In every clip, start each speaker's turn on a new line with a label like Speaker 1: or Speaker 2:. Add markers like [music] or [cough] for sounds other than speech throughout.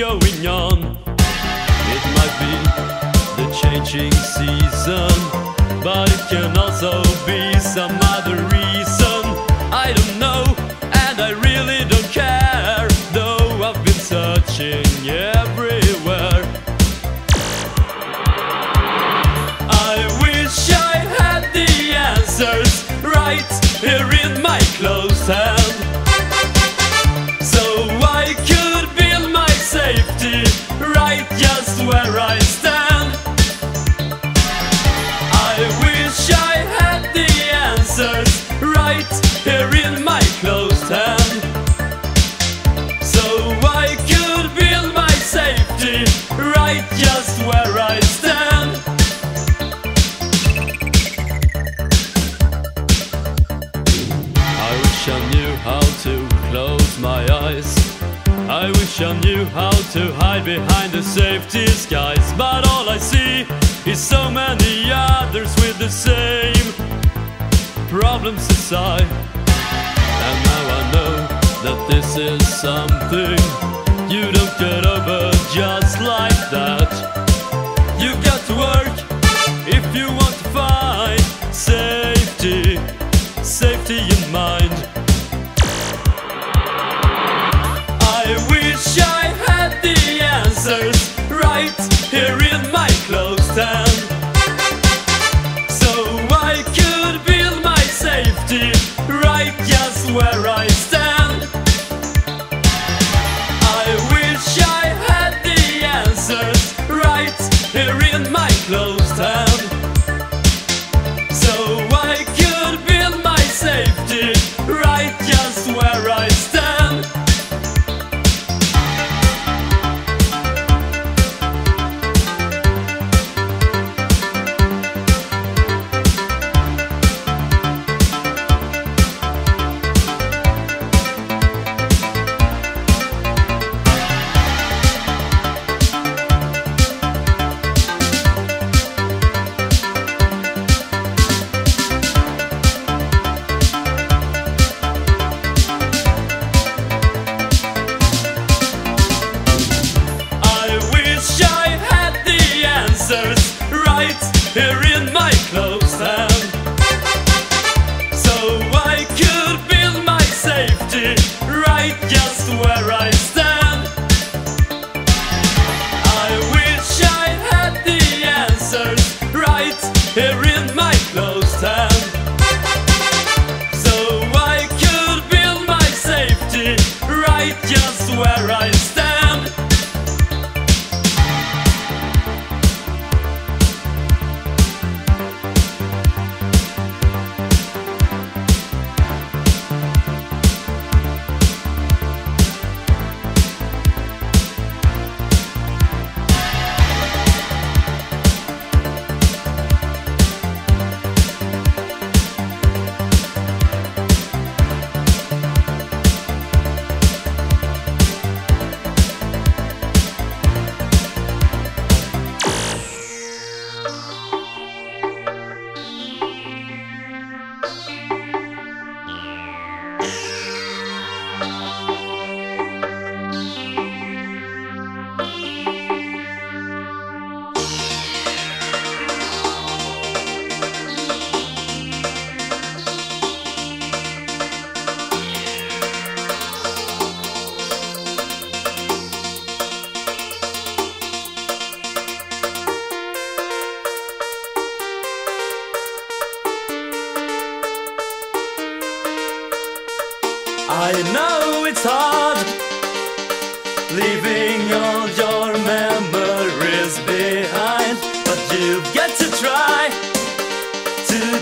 Speaker 1: strange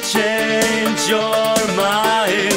Speaker 1: change your mind.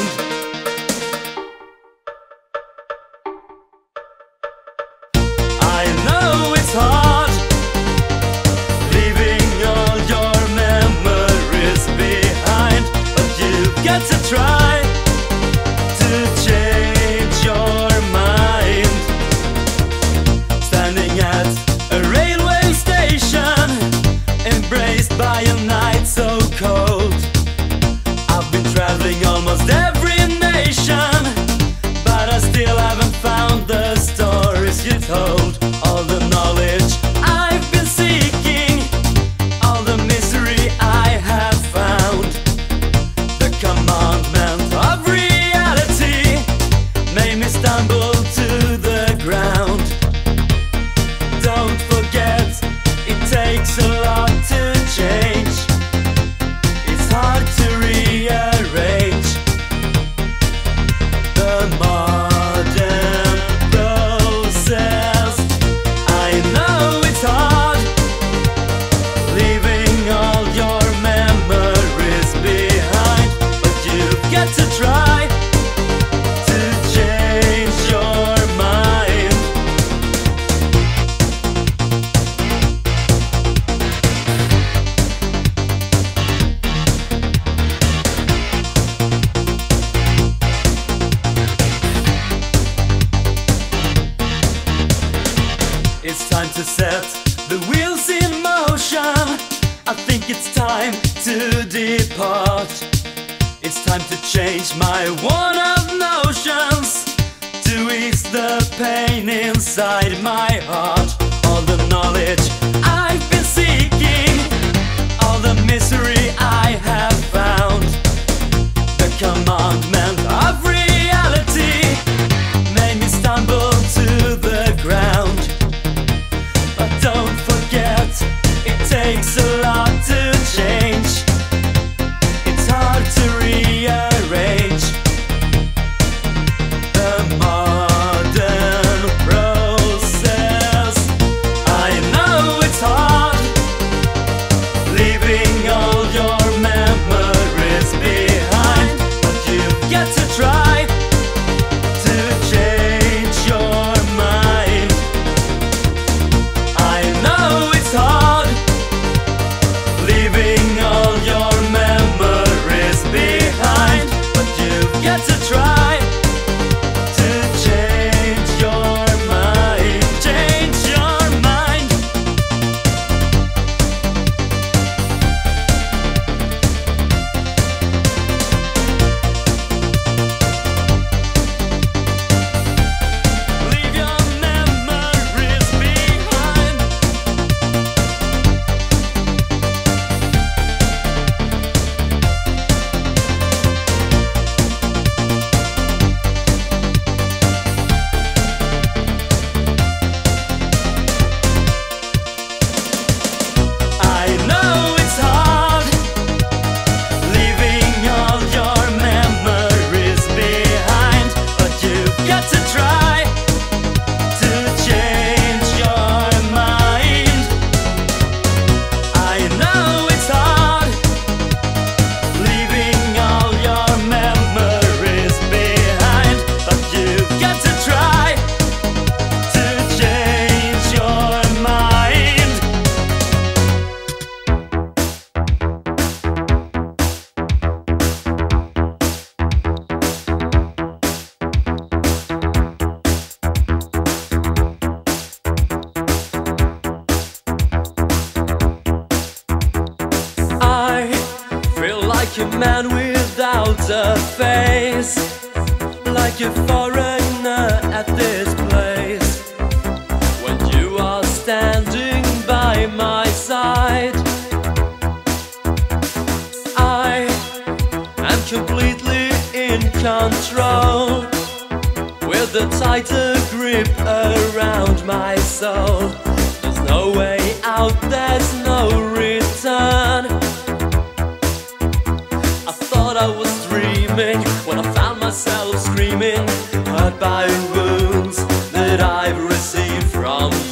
Speaker 1: around my soul. There's no way out, there's no return. I thought I was dreaming when I found myself screaming, hurt by wounds that I've received from you.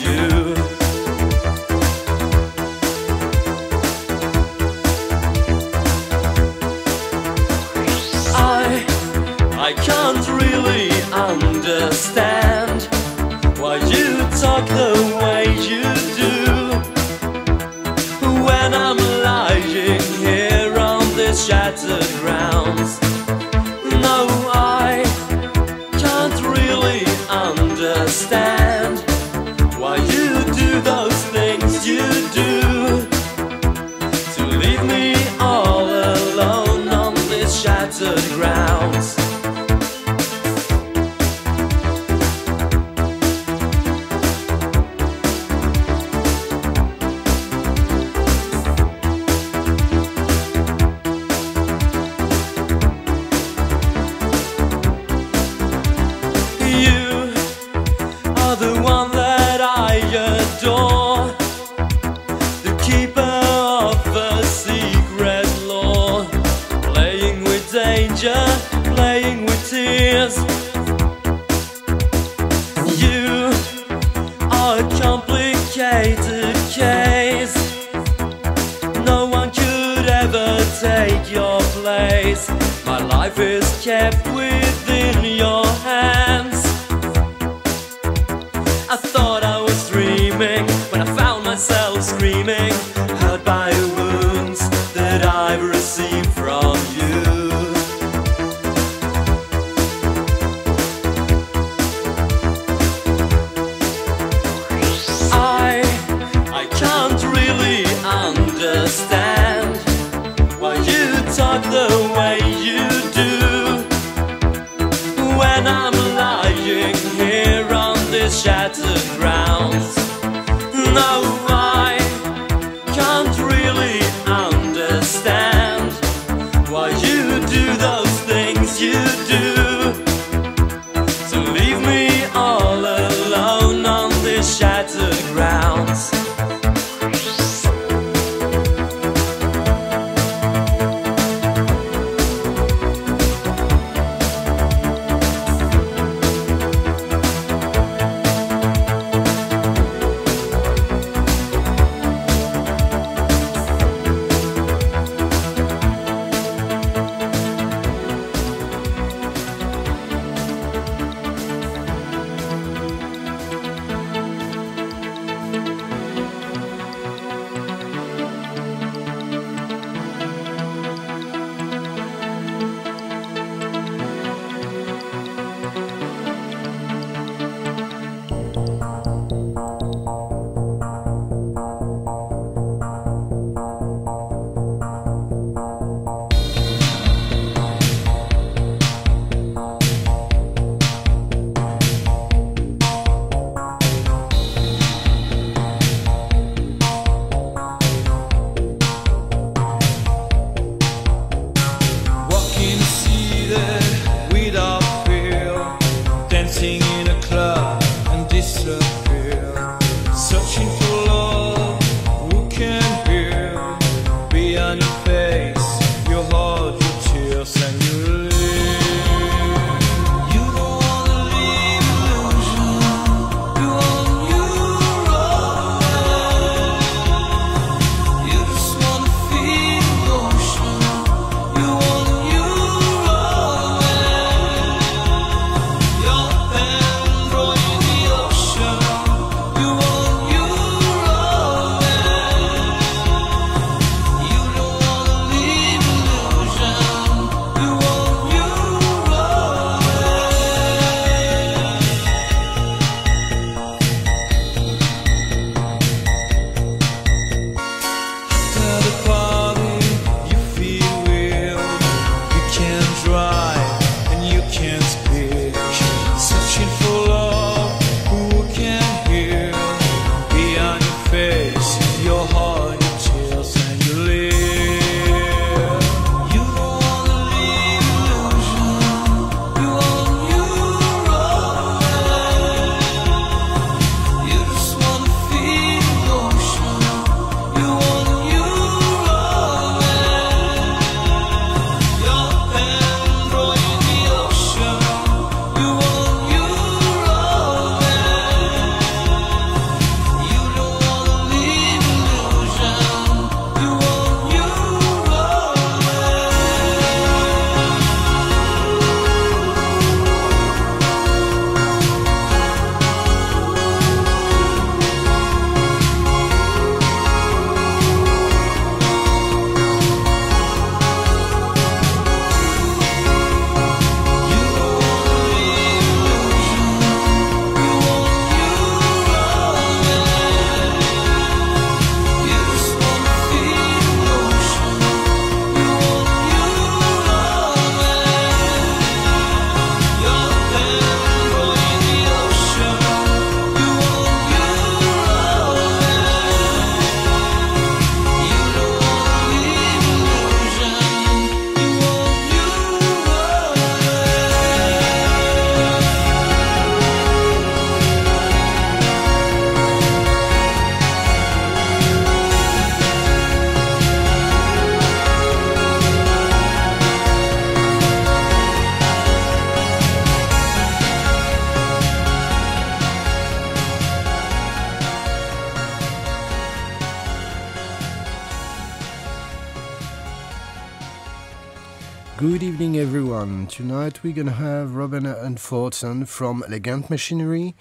Speaker 2: We're gonna have Robert Enforsen from Elegant Machinery,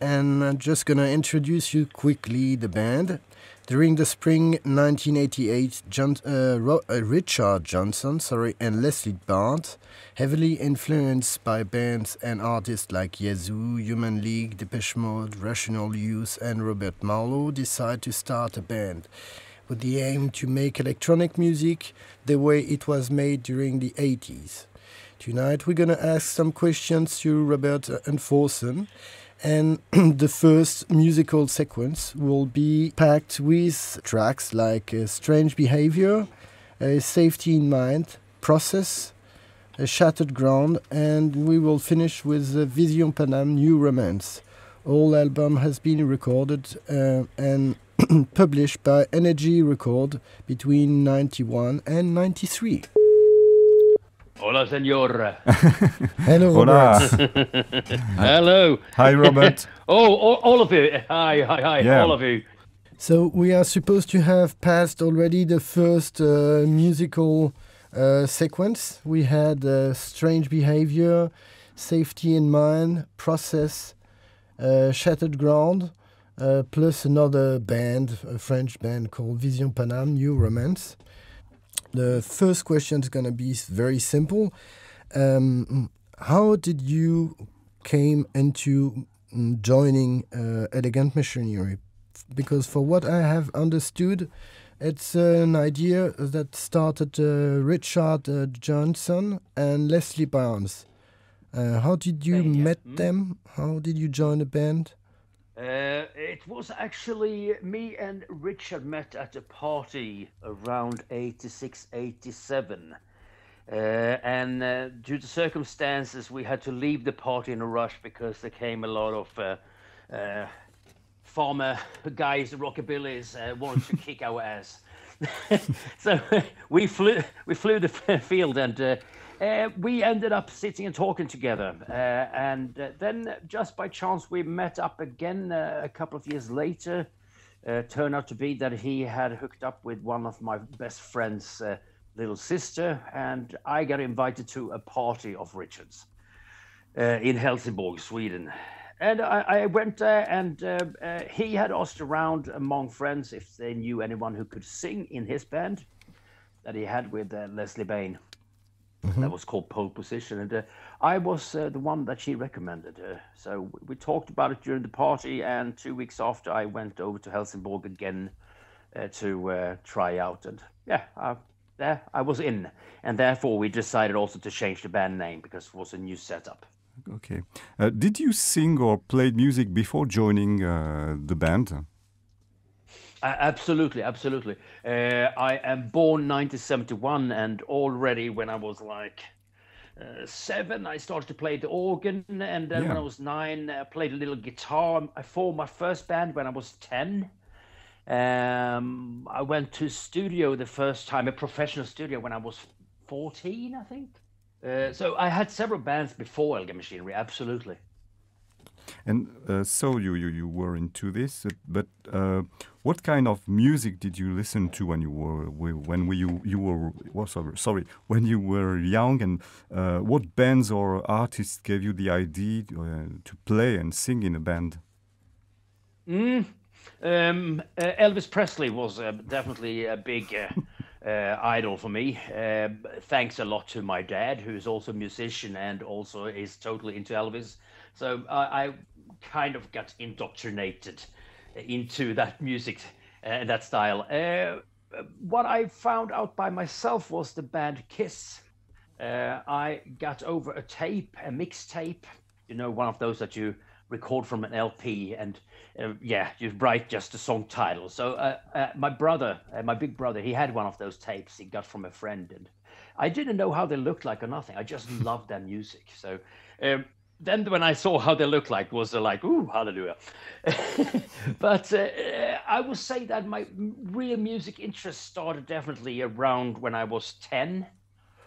Speaker 2: and I'm just gonna introduce you quickly the band. During the spring 1988, John, uh, uh, Richard Johnson sorry, and Leslie Barnes, heavily influenced by bands and artists like Yazoo, Human League, Depeche Mode, Rational Youth, and Robert Marlowe, decided to start a band with the aim to make electronic music the way it was made during the 80s. Tonight we're going to ask some questions to Robert Enforsen, and [clears throat] the first musical sequence will be packed with tracks like uh, Strange Behavior, uh, Safety in Mind, Process, a Shattered Ground, and we will finish with uh, Vision Paname New Romance. All album has been recorded uh, and [clears throat] published by Energy Record between 91 and 93.
Speaker 3: Hola, senor. [laughs]
Speaker 2: Hello,
Speaker 4: Hola.
Speaker 2: Robert. [laughs]
Speaker 3: Hello.
Speaker 4: Hi, Robert. [laughs]
Speaker 3: Oh, all, all of you. Hi, hi, hi.
Speaker 4: Yeah.
Speaker 3: All of you.
Speaker 2: So we are supposed to have passed already the first uh, musical uh, sequence. We had uh, Strange Behavior, Safety in Mind, Process, uh, Shattered Ground, uh, plus another band, a French band called Vision Paname, New Romance. The first question is going to be very simple. Um, how did you came into mm, joining uh, Elegant Machinery? Because for what I have understood, it's uh, an idea that started uh, Richard uh, Johnson and Leslie Barnes. Uh, how did you met
Speaker 3: Mm.
Speaker 2: them? How did you join the band?
Speaker 3: Uh, it was actually me and Richard met at a party around 86, 87. Uh, and uh, due to circumstances, we had to leave the party in a rush because there came a lot of uh, uh, farmer guys, the rockabillys, uh, wanted to kick our ass. [laughs] so [laughs] we flew, we flew the [laughs] field, and uh, we ended up sitting and talking together. Uh, and uh, then, just by chance, we met up again uh, a couple of years later. Uh, turned out to be that he had hooked up with one of my best friend's uh, little sister, and I got invited to a party of Richard's in Helsingborg, Sweden. And I, I went there, and he had asked around among friends if they knew anyone who could sing in his band that he had with Leslie Barnes. That was called Pole Position, and uh, I was uh, the one that she recommended. Uh, so we talked about it during the party, and two weeks after, I went over to Helsingborg again uh, to uh, try out, and yeah, there I was in, and therefore we decided also to change the band name because it was a new setup.
Speaker 4: Okay. Uh, did you sing or play music before joining uh, the band?
Speaker 3: Uh, absolutely, absolutely. Uh, I am born 1971, and already when I was like uh, seven, I started to play the organ, and then when I was nine, I played a little guitar. I formed my first band when I was 10. Um, I went to studio the first time, a professional studio, when I was 14, I think. Uh, so I had several bands before Elegant Machinery, absolutely.
Speaker 4: And uh, so you, you, you were into this, uh, but uh, what kind of music did you listen to when you were when we, you you were well, sorry, when you were young, and uh, what bands or artists gave you the idea uh, to play and sing in a band?
Speaker 3: Mm. Um, uh, Elvis Presley was definitely a big uh, idol for me. Uh, thanks a lot to my dad, who's also a musician and also is totally into Elvis. So I, I kind of got indoctrinated into that music uh, and that style. Uh, what I found out by myself was the band Kiss. Uh, I got over a tape, a mixtape, you know, one of those that you record from an LP, and uh, yeah, you write just the song title. So uh, uh, my brother, uh, my big brother, he had one of those tapes he got from a friend, and I didn't know how they looked like or nothing. I just [laughs] loved their music. So um, then when I saw how they looked like, was like, ooh, hallelujah. [laughs] but uh, I would say that my real music interest started definitely around when I was 10.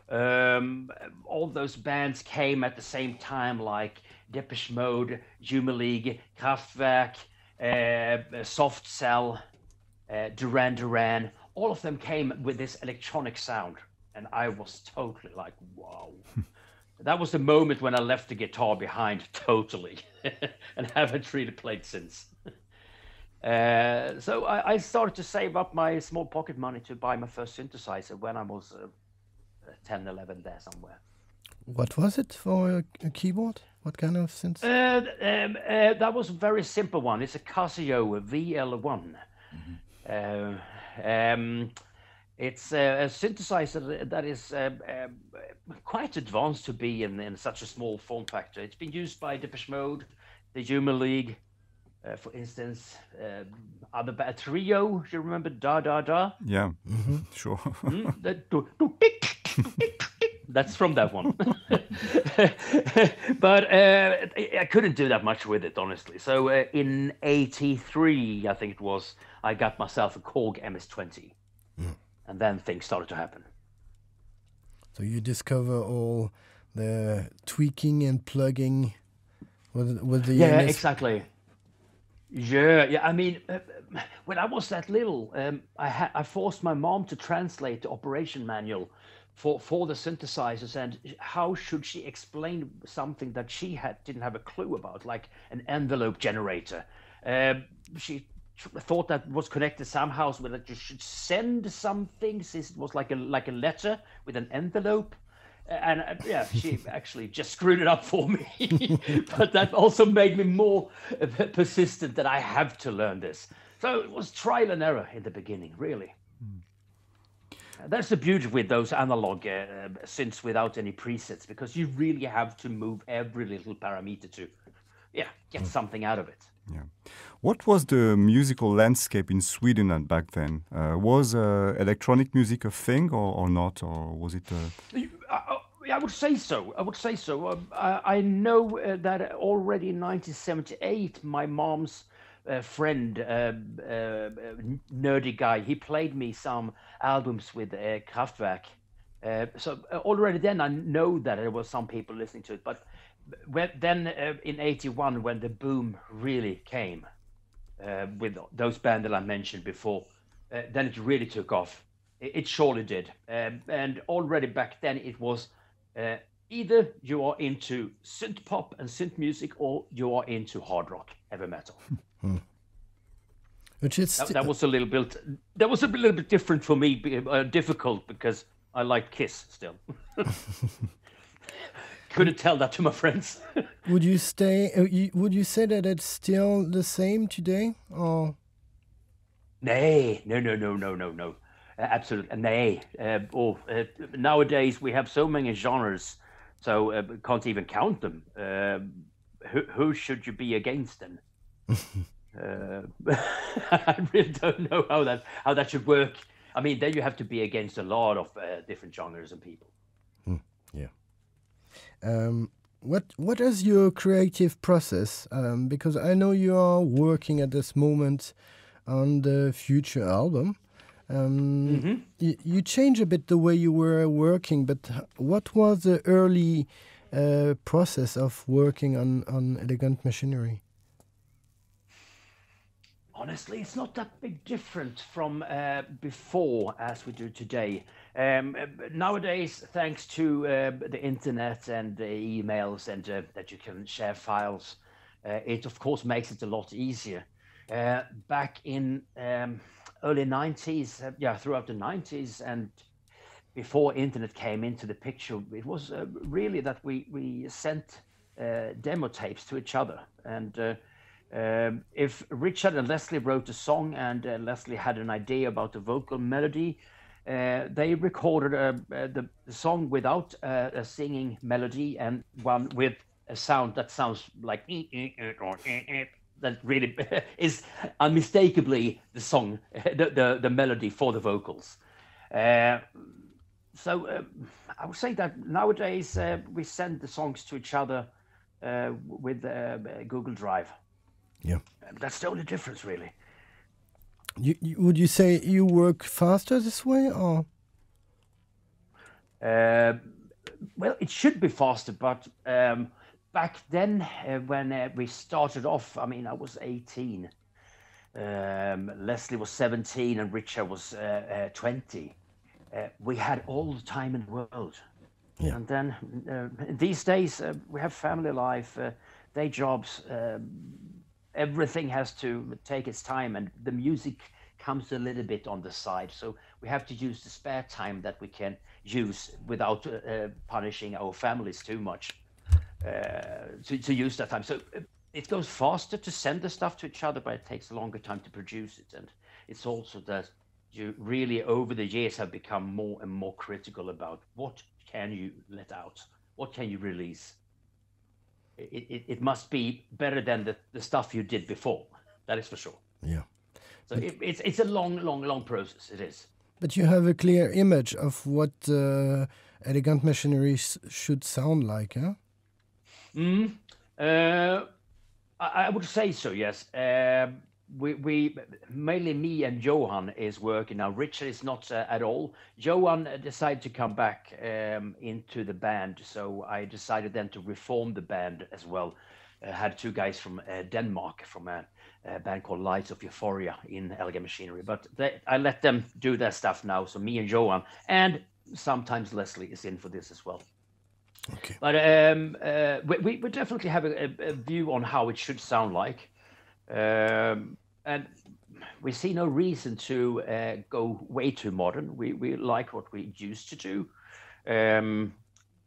Speaker 3: Um, all those bands came at the same time, like Depeche Mode, Human League, Kraftwerk, uh, Soft Cell, uh, Duran Duran. All of them came with this electronic sound. and I was totally like, wow. [laughs] that was the moment when I left the guitar behind totally, [laughs] and haven't really played since. [laughs] Uh, so I, I, started to save up my small pocket money to buy my first synthesizer when I was uh, 10, 11 there somewhere.
Speaker 2: What was it for a, a keyboard? What kind of
Speaker 3: synthesizer? Uh, um, uh, that was a very simple one. It's a Casio VL1. Mm-hmm. Uh, um, it's a, a, synthesizer that is uh, quite advanced to be in, in such a small form factor. It's been used by Depeche Mode, the Human League, uh, for instance, uh, other bad trio. You remember Da Da Da?
Speaker 4: Yeah, mm-hmm. [laughs] sure. mm, [laughs]
Speaker 3: that, do, do, that's from that one. [laughs] but uh, I couldn't do that much with it, honestly. So uh, in '83, I think it was, I got myself a Korg MS-20, mm. And then things started to happen.
Speaker 2: So you discover all the tweaking and plugging with with the
Speaker 3: yeah, exactly yeah, yeah. I mean, uh, when I was that little, um, I I forced my mom to translate the operation manual for for the synthesizers, and how should she explain something that she had didn't have a clue about, like an envelope generator? Uh, she thought that was connected somehow, so that you should send something since It was like a like a letter with an envelope and uh, yeah, she [laughs] actually just screwed it up for me. [laughs] but that also made me more persistent that I have to learn this. So it was trial and error in the beginning, really. Mm. That's the beauty with those analog uh, synths without any presets, because you really have to move every little parameter to, yeah, get mm. something out of it.
Speaker 4: Yeah. What was the musical landscape in Sweden back then? Uh, was uh, electronic music a thing or, or not, or was it? Uh...
Speaker 3: I, I would say so. I would say so. Um, I, I know uh, that already in 1978, my mom's uh, friend, uh, nerdy guy, he played me some albums with Kraftwerk. So already then I know that there was some people listening to it, but when, then in 81 when the boom really came uh, with those bands that I mentioned before, uh, then it really took off. It, it surely did. Um, and already back then, it was uh, either you are into synth pop and synth music, or you are into hard rock, heavy metal. Hmm. Which is that, that, was a little bit. That was a little bit different for me, uh, difficult because I like Kiss still. [laughs] couldn't tell that to my friends. [laughs]
Speaker 2: would you stay? Uh, you, would you say that it's still the same today, or?
Speaker 3: Nay, no, no, no, no, no, no. Uh, absolutely, nay. Uh, oh, uh, nowadays we have so many genres, so uh, can't even count them. Uh, who, who should you be against then? [laughs] I really don't know how that how that should work. I mean, then you have to be against a lot of different genres and people. Yeah.
Speaker 2: Um, what what is your creative process? Um, because I know you are working at this moment on the future album. Um, mm -hmm. you change a bit the way you were working, but what was the early uh, process of working on on elegant machinery?
Speaker 3: Honestly, it's not that big different from uh, before as we do today. Um, nowadays, thanks to uh, the internet and the emails and uh, that you can share files, uh, it of course makes it a lot easier. Uh, back in um, early 90s, uh, yeah, throughout the 90s and before internet came into the picture, it was uh, really that we, we sent demo tapes to each other. And um, if Richard and Leslie wrote a song and Leslie had an idea about the vocal melody, uh, they recorded uh, uh, the, song without uh, a singing melody and one with a sound that sounds like [laughs] that really [laughs] is unmistakably the song, [laughs] the, the, the melody for the vocals. Uh, so uh, I would say that nowadays we send the songs to each other with Google Drive.
Speaker 2: Yeah,
Speaker 3: that's the only difference, really.
Speaker 2: You, you, would you say you work faster this way, or?
Speaker 3: Uh, well, it should be faster, but um, back then uh, when uh, we started off, I mean, I was 18. Um, Leslie was 17 and Richard was uh, uh, 20. uh, we had all the time in the world.
Speaker 2: Yeah.
Speaker 3: And then uh, these days uh, we have family life, uh, day jobs. um everything has to take its time, and the music comes a little bit on the side. So we have to use the spare time that we can use without uh, uh, punishing our families too much uh, to, to use that time. So uh, it goes faster to send the stuff to each other, but it takes a longer time to produce it. And it's also that you really, over the years, have become more and more critical about what can you let out, what can you release. It, it, it must be better than the, the stuff you did before. That is for sure.
Speaker 2: Yeah.
Speaker 3: So it, it's it's a long, long, long process. It is.
Speaker 2: But you have a clear image of what uh, elegant machinery should sound like, huh?
Speaker 3: Mm. Uh, I, I would say so. Yes. Um, we we mainly me and Johan is working now. Richard is not uh, at all. Johan uh, decided to come back um, into the band, so I decided then to reform the band as well. Uh, had two guys from uh, Denmark from a, a band called Lights of Euphoria in Elegant Machinery, but they, I let them do their stuff now. So me and Johan, and sometimes Leslie is in for this as well.
Speaker 2: Okay.
Speaker 3: But um, uh, we, we definitely have a, a, a view on how it should sound like, um, and we see no reason to uh, go way too modern. We we like what we used to do. Um,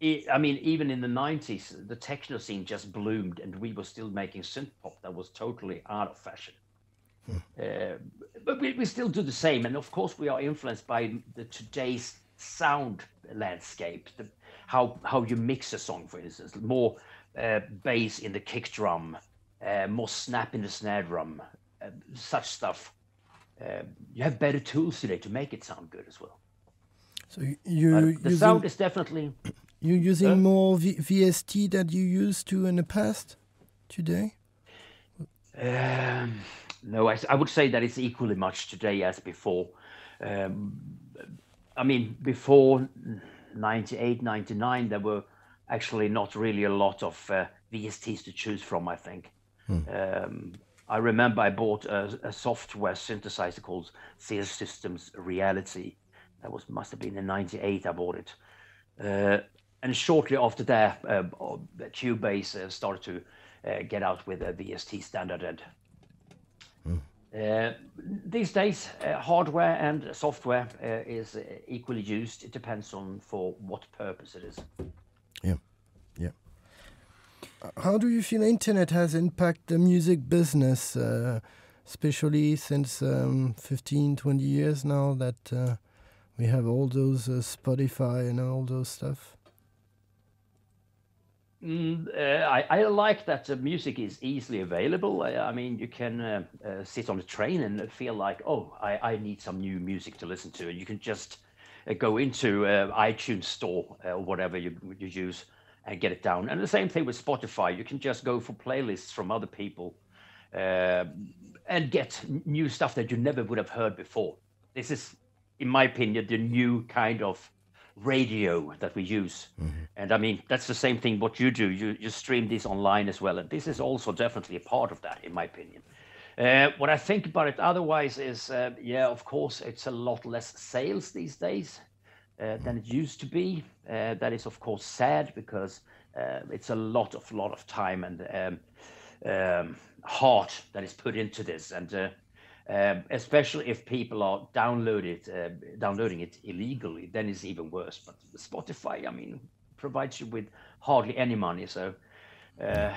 Speaker 3: e- I mean, even in the '90s, the techno scene just bloomed, and we were still making synth pop that was totally out of fashion. Uh, but we, we still do the same, and of course, we are influenced by the today's sound landscape. The, how how you mix a song, for instance, more uh, bass in the kick drum, uh, more snap in the snare drum, such stuff. Uh, you have better tools today to make it sound good as well.
Speaker 2: So
Speaker 3: But
Speaker 2: you
Speaker 3: the
Speaker 2: using,
Speaker 3: sound is definitely [clears throat]
Speaker 2: you're using
Speaker 3: Uh,
Speaker 2: more v VST that you used to in the past today?
Speaker 3: Um, no, I, I would say that it's equally much today as before. Um, I mean, before 98, 99, there were actually not really a lot of uh, VSTs to choose from, I think. Um, I remember I bought a, a software synthesizer called Seer Systems Reality. That was must have been in '98. I bought it, uh, and shortly after that, uh, uh, Cubase uh, started to uh, get out with a VST standard. And uh, these days, uh, hardware and software uh, is equally used. It depends on for what purpose it is.
Speaker 2: Yeah, yeah. How do you feel internet has impacted the music business, uh, especially since um, 15, 20 years now that uh, we have all those uh, Spotify and all those stuff?
Speaker 3: Mm, uh, I, I like that the music is easily available. I, I mean, you can uh, uh, sit on a train and feel like, oh, I, I need some new music to listen to. And you can just uh, go into uh, iTunes store uh, or whatever you, you use and get it down. And the same thing with Spotify. You can just go for playlists from other people uh, and get new stuff that you never would have heard before. This is, in my opinion, the new kind of radio that we use. And I mean, that's the same thing what you do. You, you stream this online as well. And this is also definitely a part of that, in my opinion. Uh, what I think about it otherwise is, uh, yeah, of course, it's a lot less sales these days uh, than it used to be. Uh, that is, of course, sad because uh, it's a lot of lot of time and um, um, heart that is put into this, and uh, um, especially if people are download it, uh, downloading it illegally, then it's even worse. But Spotify, I mean, provides you with hardly any money, so uh,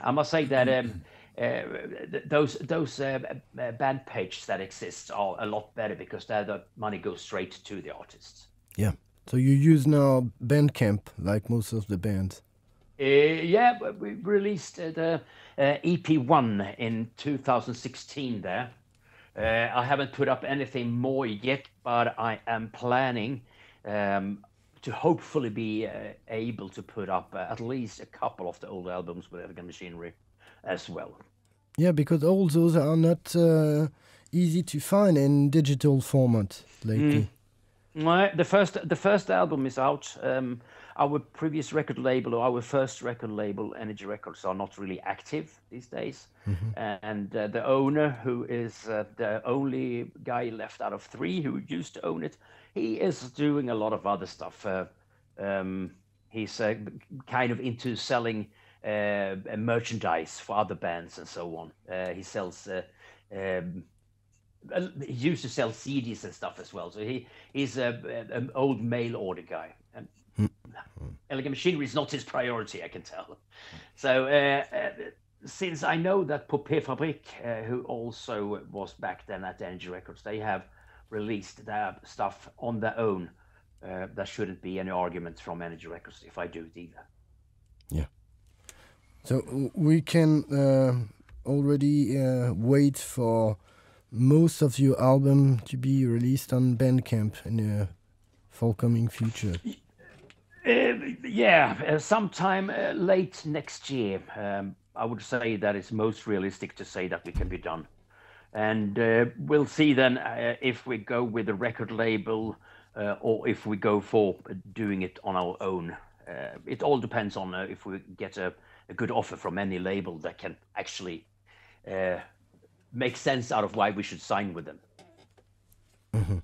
Speaker 3: I must say that. Um, uh, th- those those uh, uh, band pages that exist are a lot better because there the money goes straight to the artists.
Speaker 2: Yeah. So you use now Bandcamp like most of the bands.
Speaker 3: Uh, yeah, but we released uh, the uh, EP1 in 2016 there. Uh, I haven't put up anything more yet, but I am planning um, to hopefully be uh, able to put up uh, at least a couple of the old albums with Elegant Machinery as well.
Speaker 2: Yeah, because all those are not uh, easy to find in digital format lately.
Speaker 3: The first the first album is out. Um, our previous record label or our first record label, Energy Rekords, are not really active these days. Mm-hmm. And uh, the owner, who is uh, the only guy left out of three who used to own it, he is doing a lot of other stuff. Uh, um, he's uh, kind of into selling uh, merchandise for other bands and so on. Uh, he sells. Um, he used to sell CDs and stuff as well. So he he's a, an old mail order guy. And Elegant Machinery is not his priority, I can tell. So uh, uh, since I know that Poupée Fabrique, uh, who also was back then at Energy Rekords, they have released their stuff on their own. Uh, there shouldn't be any arguments from Energy Rekords if I do it either.
Speaker 2: Yeah. So we can uh, already uh, wait for most of your album to be released on Bandcamp in the forthcoming future.
Speaker 3: Uh, yeah, uh, sometime uh, late next year. Um, I would say that it's most realistic to say that we can be done. And uh, we'll see then uh, if we go with a record label uh, or if we go for doing it on our own. it all depends on if we get a, a, good offer from any label that can actually make sense out of why we should sign with them.
Speaker 2: Mm -hmm.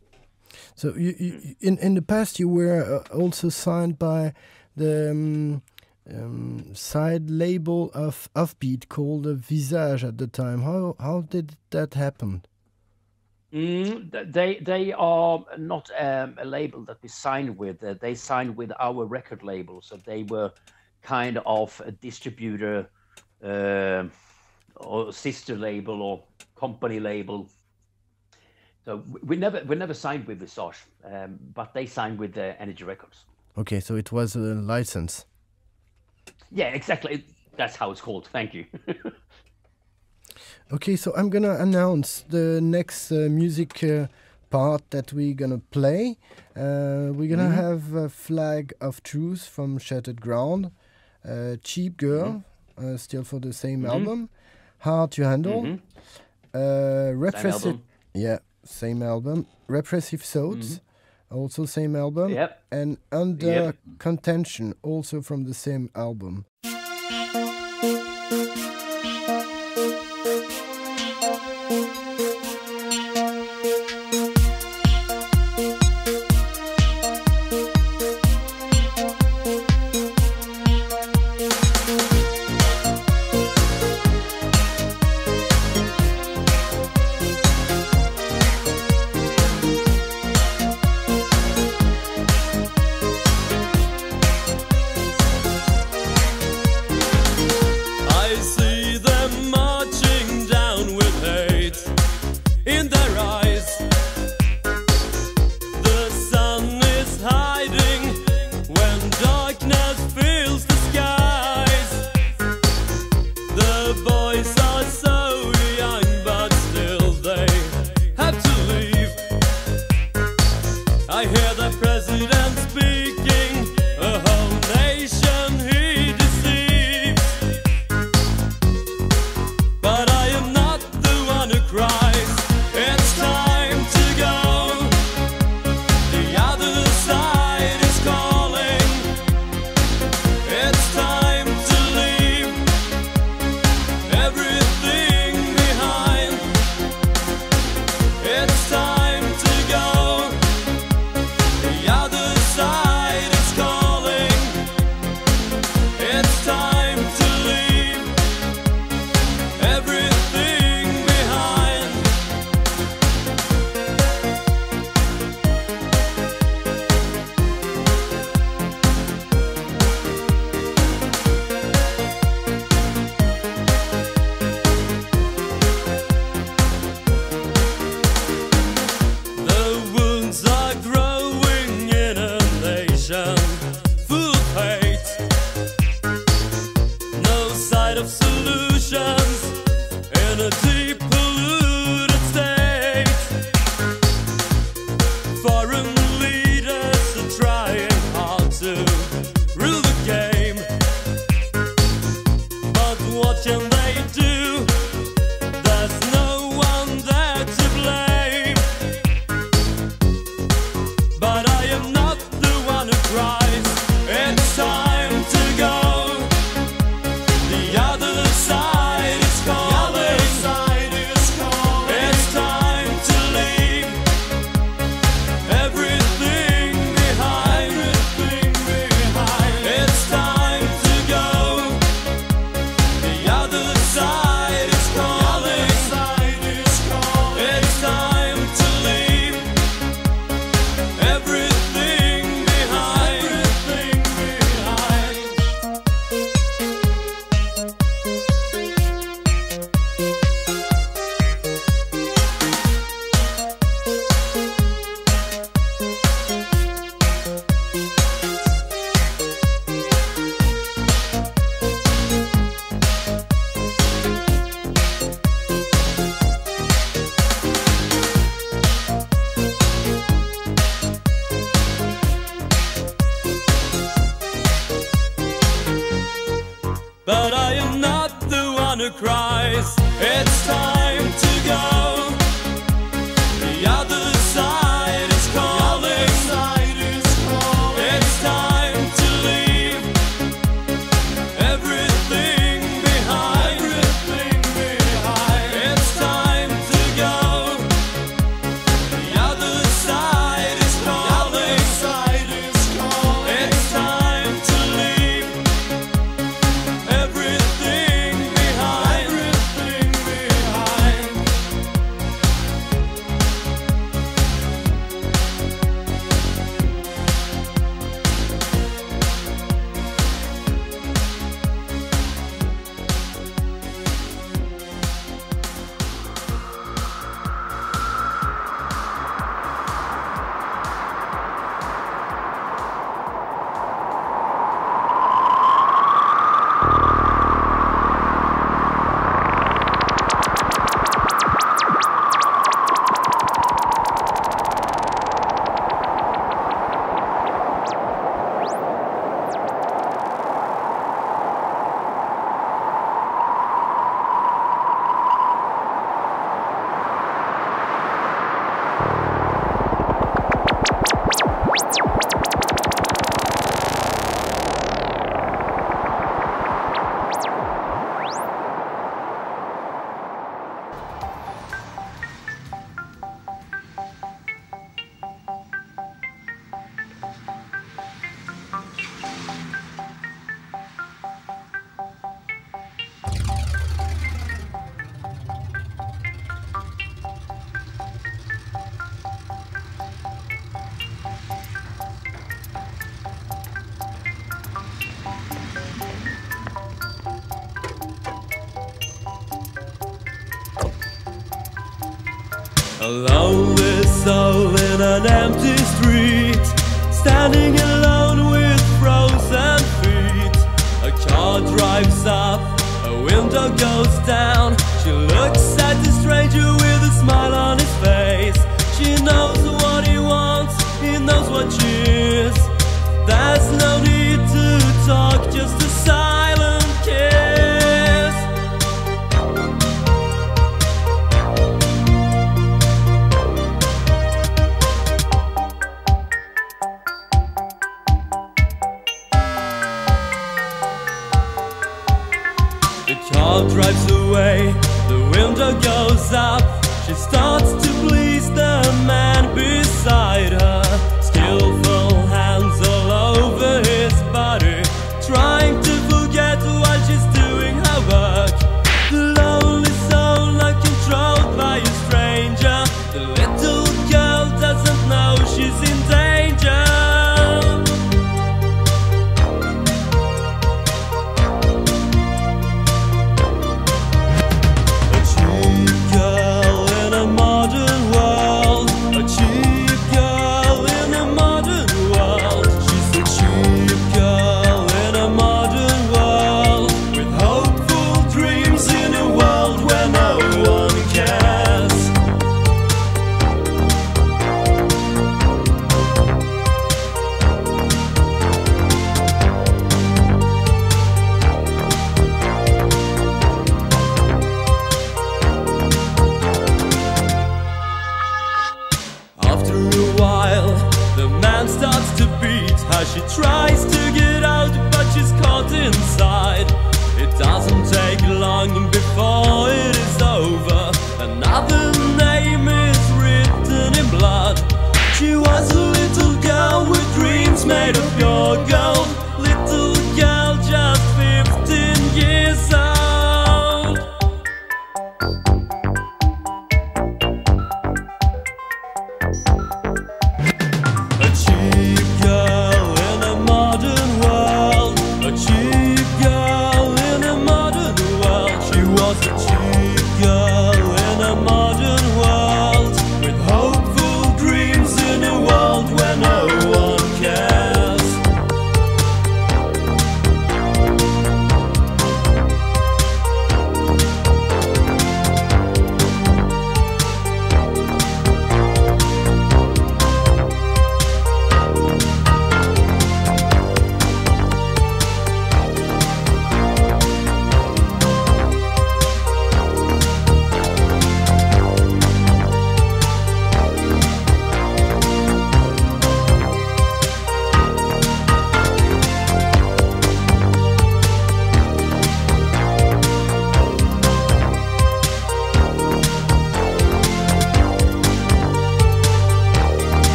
Speaker 2: So you, you, in in the past you were uh, also signed by the um, um, side label of Offbeat called Visage at the time. How how did that happen?
Speaker 3: Mm, they they are not um, a label that we signed with. Uh, they signed with our record label, so they were kind of a distributor uh, or sister label or company label so we never we never signed with Visage, um, but they signed with uh, Energy Rekords.
Speaker 2: Okay, so it was a license.
Speaker 3: Yeah, exactly. That's how it's called. Thank you. [laughs]
Speaker 2: okay, so I'm gonna announce the next uh, music uh, part that we're gonna play. Uh, we're gonna mm -hmm. have a Flag of Truce from Shattered Ground, uh, Cheap Girl, mm -hmm. still for the same mm -hmm. album, Hard to Handle,
Speaker 3: mm-hmm. Repressive.
Speaker 2: Yeah, same album. Repressive Thoughts, mm -hmm. also same album.
Speaker 3: Yep.
Speaker 2: And Under yep. Contention, also from the same album.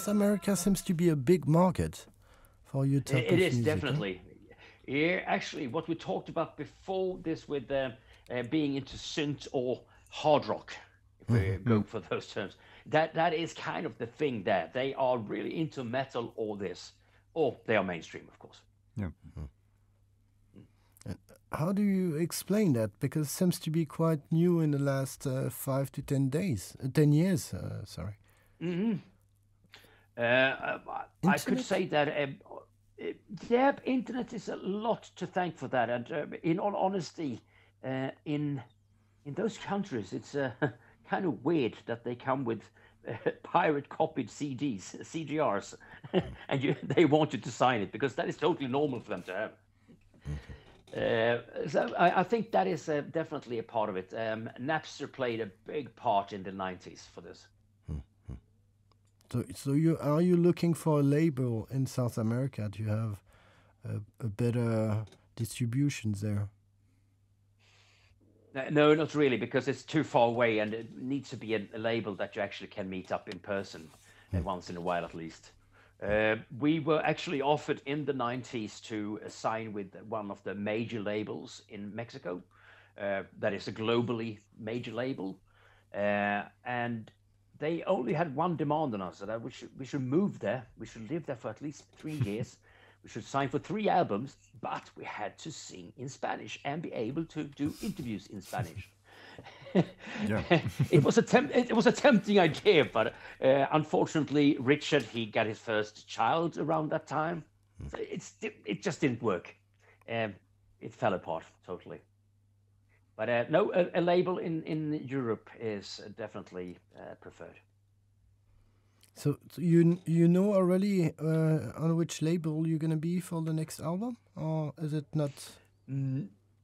Speaker 2: Yeah, South America seems to be a big market for your type
Speaker 3: It
Speaker 2: of music, huh?
Speaker 3: definitely. Yeah, actually, what we talked about before this with uh, uh, being into synth or hard rock, if we go for those terms, that that is kind of the thing there. They are really into metal or this, or they are mainstream, of course.
Speaker 4: Yeah.
Speaker 2: How do you explain that? Because it seems to be quite new in the last uh, five to ten days, uh, ten years. Uh, sorry.
Speaker 3: Uh, uh, I could say that um, yeah, internet is a lot to thank for that. And uh, in all honesty, uh, in in those countries, it's uh, [laughs] kind of weird that they come with uh, [laughs] pirate copied CDs, CD-Rs, [laughs] and you, they want you to sign it because that is totally normal for them to have. Uh, so I, I think that is uh, definitely a part of it. Um, Napster played a big part in the 90s for this.
Speaker 2: So, so you are you looking for a label in South America to have a, a better distribution there?
Speaker 3: No, not really, because it's too far away, and it needs to be a, a label that you actually can meet up in person uh, once in a while, at least. Uh, we were actually offered in the 90s to sign with one of the major labels in Mexico. Uh, that is a globally major label. Uh, and they only had one demand on us that we should, we should move there. We should live there for at least three [laughs] years. we should sign for three albums, but we had to sing in Spanish and be able to do interviews in Spanish. [laughs] [laughs] It was a temp- it was a tempting idea, but uh, unfortunately, Richard he got his first child around that time. So it's it just didn't work. Um, it fell apart totally. But uh, no, a, a label in in Europe is definitely uh, preferred.
Speaker 2: So, so you you know already uh, on which label you're gonna be for the next album, or is it not?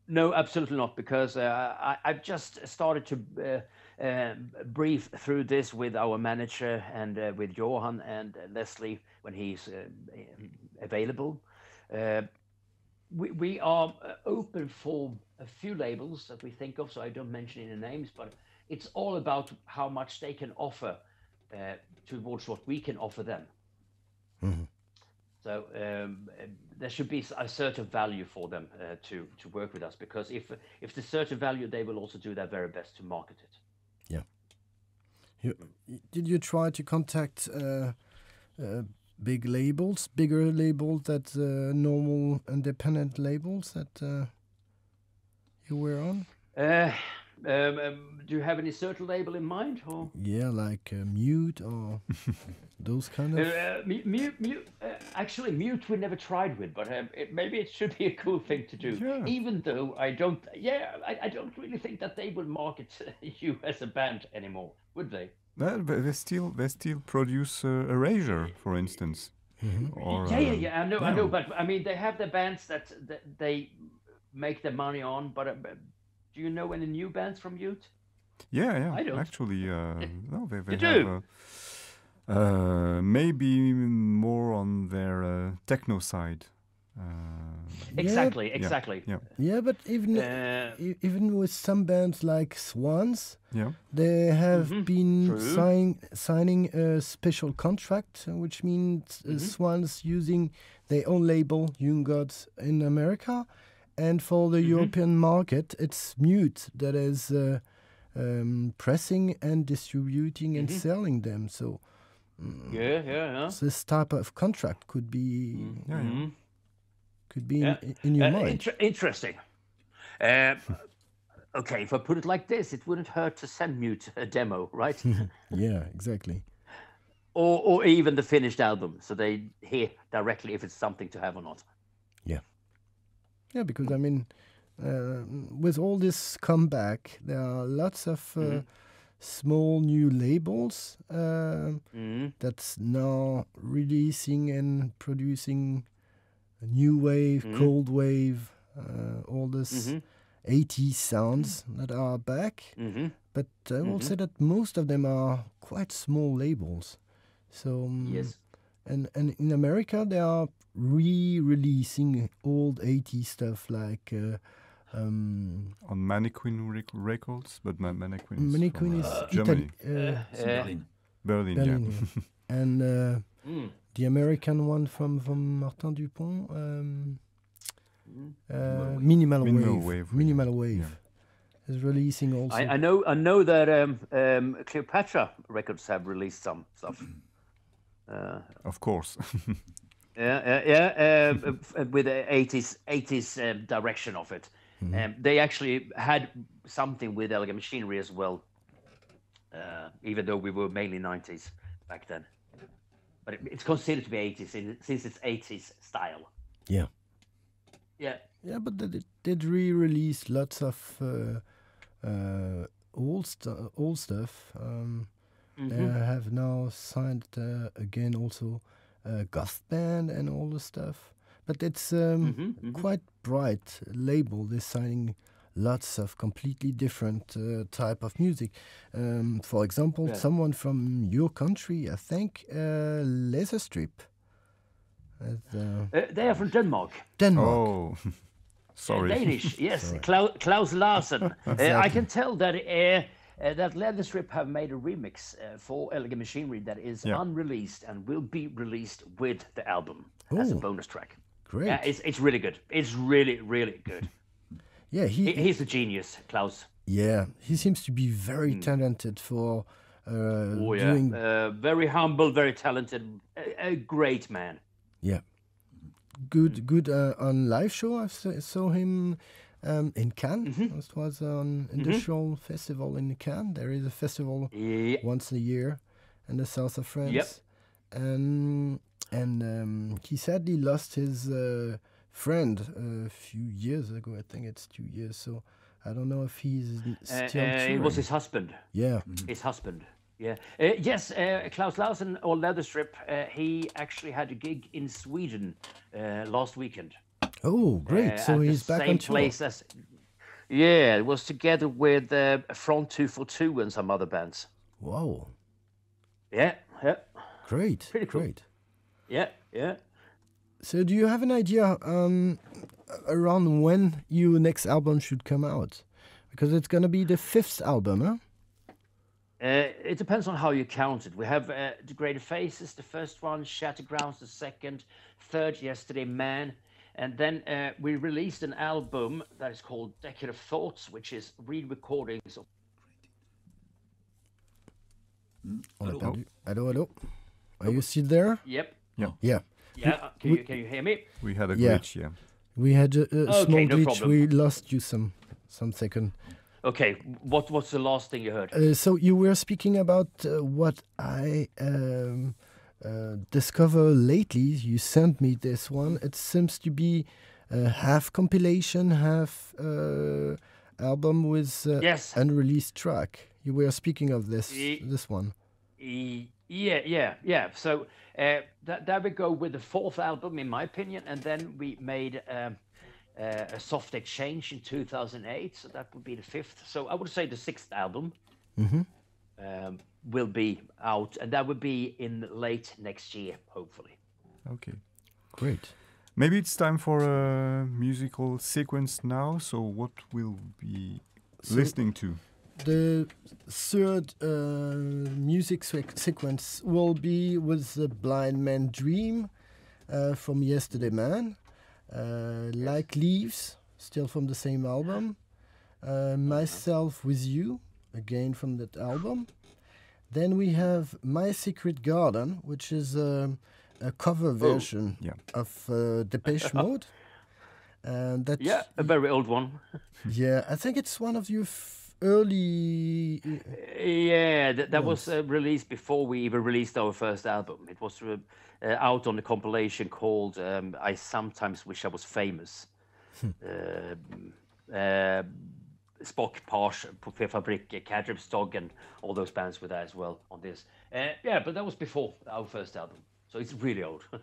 Speaker 3: No, absolutely not, because uh, I, I've just started to uh, uh, brief through this with our manager and uh, with Johan and uh, Leslie when he's uh, available. We, we are uh, open for a few labels that we think of, so I don't mention any names, but it's all about how much they can offer uh, towards what we can offer them. So um, uh, there should be a certain value for them uh, to to work with us because if if there's certain value, they will also do their very best to market it.
Speaker 2: Yeah. You, did you try to contact uh, uh, big labels, bigger labels that uh, normal independent labels that uh, you were on?
Speaker 3: Uh, um, um, do you have any certain label in mind? Or
Speaker 2: Yeah, like uh, Mute or [laughs] those kind
Speaker 3: uh,
Speaker 2: of.
Speaker 3: uh, mute, mute, mute uh, actually, mute we never tried with, but um, it, maybe it should be a cool thing to do.
Speaker 4: Yeah.
Speaker 3: Even though I don't, yeah, I, I don't really think that they would market [laughs] you as a band anymore, would they?
Speaker 4: Well, they still they still produce uh, Erasure, for instance. Or,
Speaker 3: Yeah, yeah,
Speaker 4: uh,
Speaker 3: yeah. I know, I know, but I mean, they have the bands that, that they make their money on. But uh, do you know any new bands from Mute?
Speaker 4: Yeah, yeah.
Speaker 3: I don't.
Speaker 4: Actually, uh, [laughs] no, they, they
Speaker 3: You
Speaker 4: have
Speaker 3: do?
Speaker 4: uh, uh, maybe more on their uh, techno side. Uh,
Speaker 3: Exactly,
Speaker 4: yeah,
Speaker 3: exactly.
Speaker 4: Yeah,
Speaker 2: Yeah, but even
Speaker 3: Uh,
Speaker 2: even with some bands like Swans,
Speaker 4: yeah.
Speaker 2: they have been
Speaker 3: Mm-hmm. True.
Speaker 2: sign, signing a special contract, which means uh,
Speaker 3: Mm-hmm.
Speaker 2: Swans using their own label, Young Gods, in America. And for
Speaker 3: Mm-hmm.
Speaker 2: the European market, it's Mute that is uh, um, pressing and distributing and
Speaker 3: Mm-hmm.
Speaker 2: selling them. So
Speaker 3: Yeah, yeah, yeah.
Speaker 2: this type of contract could be
Speaker 4: Yeah, yeah.
Speaker 2: Could be
Speaker 3: Yeah.
Speaker 2: in, in your
Speaker 3: Uh,
Speaker 2: mind.
Speaker 3: inter- interesting. Uh, okay, if I put it like this, it wouldn't hurt to send Mute a demo, right? [laughs]
Speaker 2: yeah, exactly.
Speaker 3: or, or even the finished album, so they hear directly if it's something to have or not.
Speaker 2: Yeah. Yeah, because I mean, uh, with all this comeback, there are lots of uh, small new labels uh, that's now releasing and producing new wave, cold wave, uh, all this 80s sounds that are back. But I will say that most of them are quite small labels. So um,
Speaker 3: Yes.
Speaker 2: and and in America they are re-releasing old 80s stuff like uh, um,
Speaker 4: On Mannequin rec- Records, but Ma- Mannequin is
Speaker 2: Mannequin
Speaker 4: from,
Speaker 2: is
Speaker 4: uh,
Speaker 2: Italy,
Speaker 4: Germany,
Speaker 2: uh,
Speaker 5: Berlin.
Speaker 4: Berlin.
Speaker 2: Berlin,
Speaker 4: yeah.
Speaker 2: yeah. [laughs] and uh,
Speaker 3: Mm.
Speaker 2: the American one from from Martin Dupont, um, uh, Minimal,
Speaker 4: Minimal
Speaker 2: Wave,
Speaker 4: Wave,
Speaker 2: Minimal
Speaker 4: yeah.
Speaker 2: Wave is releasing also.
Speaker 3: I, I know, I know that um, um, Cleopatra Records have released some stuff. [clears throat]
Speaker 4: Of course. [laughs]
Speaker 3: Yeah, yeah, yeah. Um, f- [laughs] with the eighties, eighties um, direction of it. Um, they actually had something with Elegant Machinery as well. Uh, even though we were mainly nineties back then, but it, it's considered to be eighties since it's eighties style.
Speaker 2: yeah.
Speaker 3: Yeah.
Speaker 2: Yeah, but they did- did re-release lots of uh, uh, old stu- old stuff. Um, They have now signed uh, again also a goth band and all the stuff. But it's um, quite bright label. They're signing lots of completely different uh, type of music. Um, for example, someone from your country, I think, uh, Leather Strip. Uh,
Speaker 3: Uh, they are from Denmark.
Speaker 2: Denmark.
Speaker 4: oh, [laughs] Sorry.
Speaker 3: Danish, [laughs] yes, Claus, Claus Larsen. [laughs] Uh, I can tell that uh, uh, that Leather Strip have made a remix uh, for Elegant Machinery that is
Speaker 4: Yeah.
Speaker 3: unreleased and will be released with the album as a bonus track.
Speaker 2: Great.
Speaker 3: Yeah, it's it's really good. It's really really good.
Speaker 2: Yeah, he,
Speaker 3: He, he's a genius, Claus.
Speaker 2: yeah, he seems to be very talented for uh,
Speaker 3: Hmm. Oh yeah,
Speaker 2: doing
Speaker 3: uh, very humble, very talented, a, a great man.
Speaker 2: Yeah. Good, good uh, on live show. I saw, him um, in Cannes.
Speaker 3: Mm-hmm.
Speaker 2: It was on Industrial Festival in Cannes. There is a festival
Speaker 3: Yeah,
Speaker 2: once a year in the south of France. And and um, he sadly lost his uh, friend a few years ago. I think it's two years. So I don't know if he's n-
Speaker 3: uh,
Speaker 2: still
Speaker 3: uh, it was his husband.
Speaker 2: yeah.
Speaker 3: His husband. Yeah. Uh, yes, uh, Claus Larsen or Leather Strip. Uh, he actually had a gig in Sweden uh, last weekend.
Speaker 2: Oh, great!
Speaker 3: uh,
Speaker 2: so he's back
Speaker 3: same
Speaker 2: on tour.
Speaker 3: place as. Yeah, it was together with uh, Front 242 and some other bands.
Speaker 2: Wow,
Speaker 3: Yeah, yeah,
Speaker 2: great,
Speaker 3: Pretty cool.
Speaker 2: great.
Speaker 3: yeah, yeah.
Speaker 2: So, do you have an idea um, around when your next album should come out? Because it's gonna be the fifth album, huh?
Speaker 3: Uh, it depends on how you count it. We have uh, Degraded Faces, the first one, Shattered Grounds, the second, third, Yesterday Man. And then uh, we released an album that is called Decade of Thoughts, which is re recordings of.
Speaker 2: On a perdu. Hello, hello. Are you still there?
Speaker 3: Yep.
Speaker 2: Yeah.
Speaker 3: Yeah. Uh, Can you, can you hear me?
Speaker 4: We had a
Speaker 2: Yeah.
Speaker 4: glitch, yeah.
Speaker 2: We had a, a
Speaker 3: Okay,
Speaker 2: small
Speaker 3: no
Speaker 2: glitch.
Speaker 3: problem.
Speaker 2: We lost you some some second.
Speaker 3: Okay. What What's the last thing you heard?
Speaker 2: Uh, so you were speaking about uh, what I um, uh, discovered lately. You sent me this one. It seems to be uh, half compilation, half uh, album with uh,
Speaker 3: Yes.
Speaker 2: unreleased track. You were speaking of this
Speaker 3: Ye-
Speaker 2: this one.
Speaker 3: E- Yeah, yeah, yeah. So uh, that that would go with the fourth album, in my opinion, and then we made um, uh, a soft exchange in 2008. So that would be the fifth. So I would say the sixth album um, will be out, and that would be in late next year, hopefully.
Speaker 4: Okay.
Speaker 2: Great.
Speaker 4: Maybe it's time for a musical sequence now. So, what will be listening to?
Speaker 2: The third uh, music sequ- sequence will be with the Blind Man Dream uh, from Yesterday Man, uh, Like Leaves, still from the same album, uh, Myself with You, again from that album. Then we have My Secret Garden, which is um, a cover version
Speaker 4: yeah.
Speaker 2: of uh, Depeche [laughs] Mode. And that
Speaker 3: Yeah, a very old one.
Speaker 2: yeah, I think it's one of your f- early.
Speaker 3: Yeah, that, that was uh, released before we even released our first album. It was uh, uh, out on a compilation called um, "I Sometimes Wish I Was Famous." uh, uh, Spock, Posh, Fabrik, Cat Rapes Dog, and all those bands were there as well on this. Uh, yeah, but that was before our first album, so it's really old. [laughs]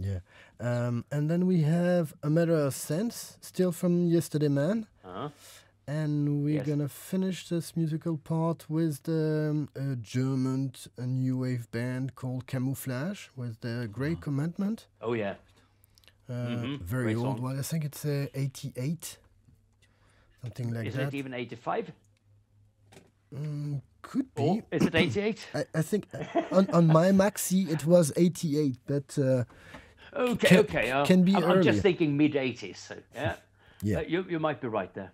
Speaker 2: Yeah. Um, and then we have A Matter of Sense, still from Yesterday Man.
Speaker 3: uh-huh.
Speaker 2: And we're
Speaker 3: Yes.
Speaker 2: gonna finish this musical part with the um, uh, German uh, new wave band called Camouflage with the Great Commandment.
Speaker 3: Oh yeah,
Speaker 2: Uh,
Speaker 3: Mhm,
Speaker 2: Very
Speaker 3: great
Speaker 2: old one. I think it's uh, 88, something like
Speaker 3: is
Speaker 2: that.
Speaker 3: it even eighty-five?
Speaker 2: Mm, could be.
Speaker 3: Or is it eighty-eight?
Speaker 2: I, I think uh, on, on my [laughs] maxi it was 88, but uh,
Speaker 3: Okay,
Speaker 2: Can-
Speaker 3: okay. Uh,
Speaker 2: can be
Speaker 3: I'm, I'm just thinking mid 80s. So, yeah.
Speaker 2: Yeah.
Speaker 3: Uh, you, you might be right there.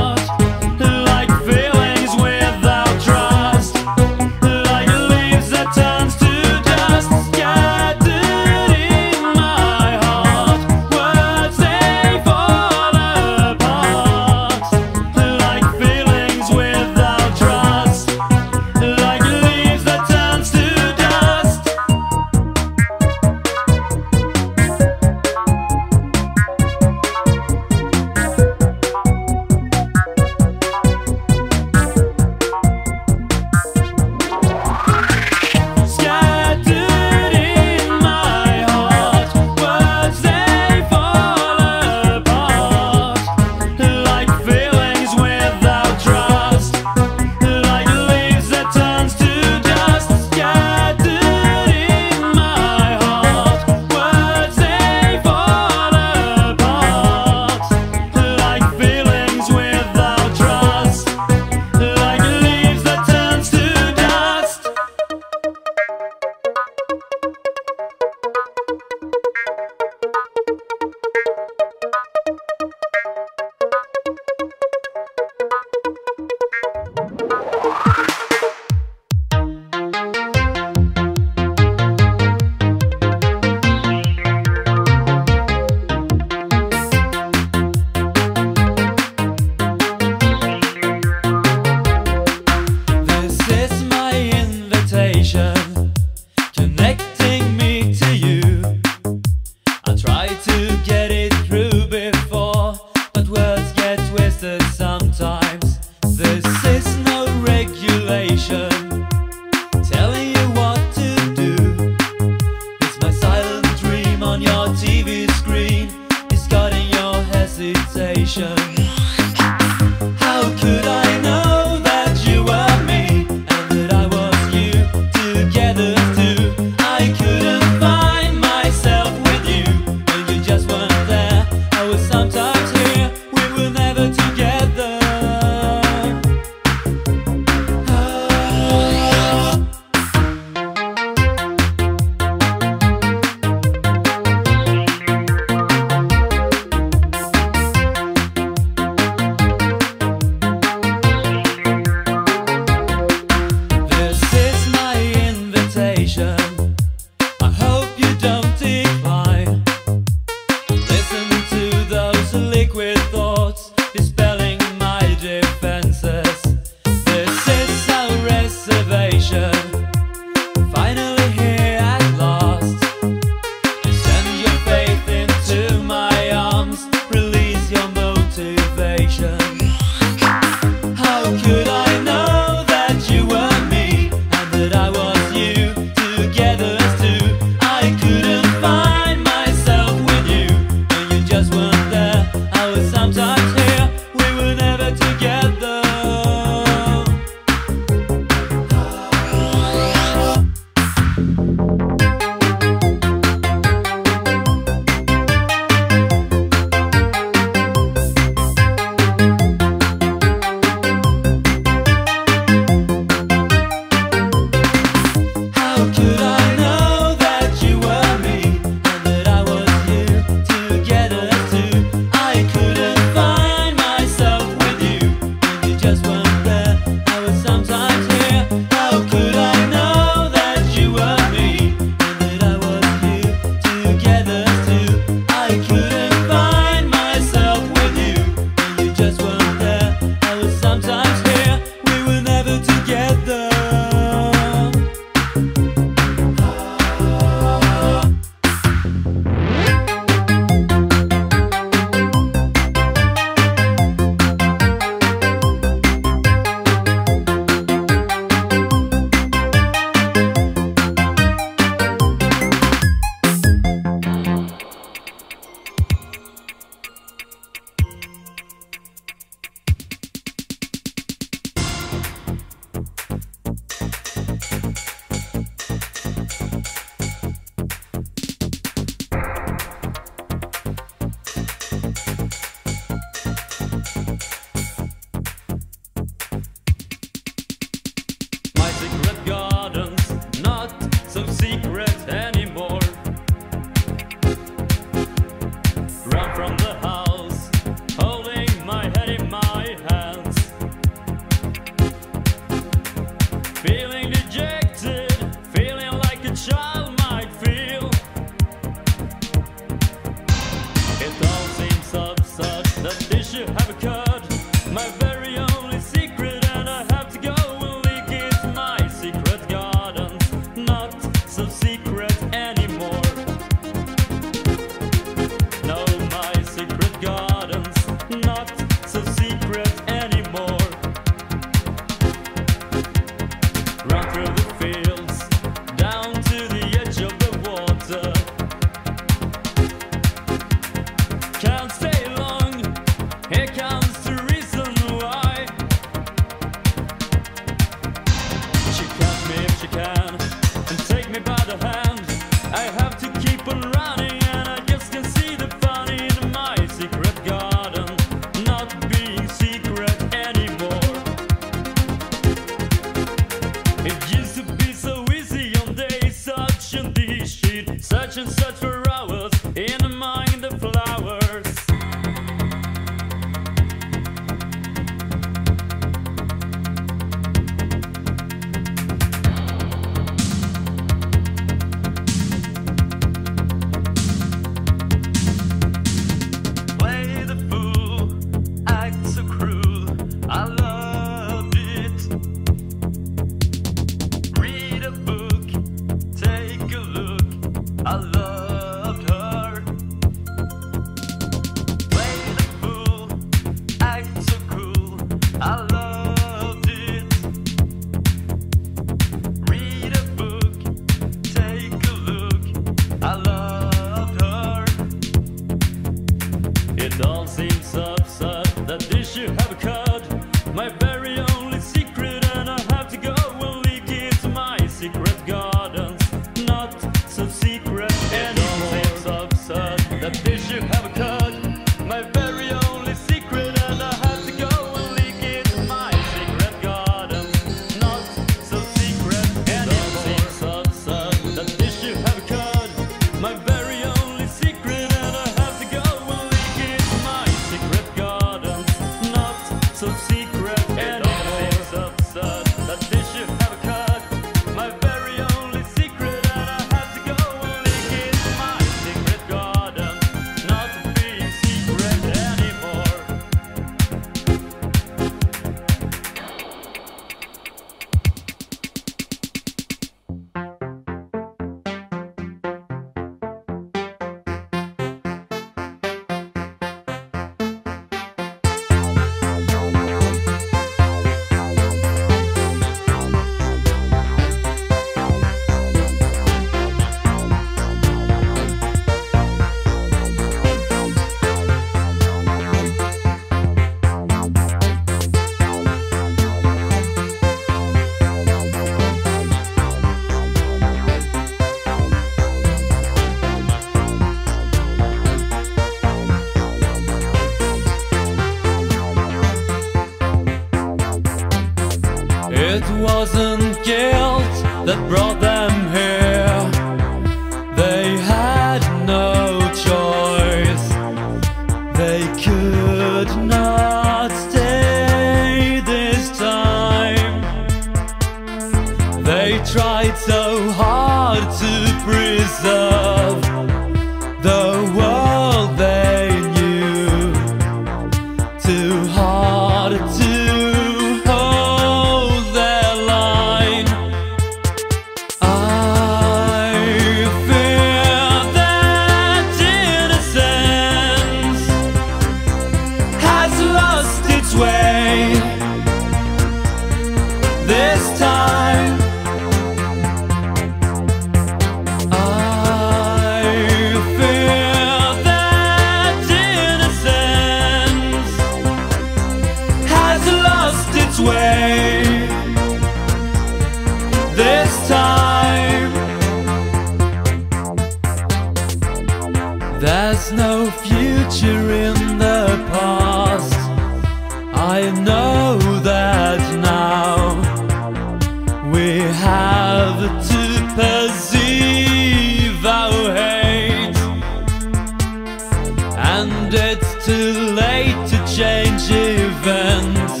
Speaker 1: It's too late to change events.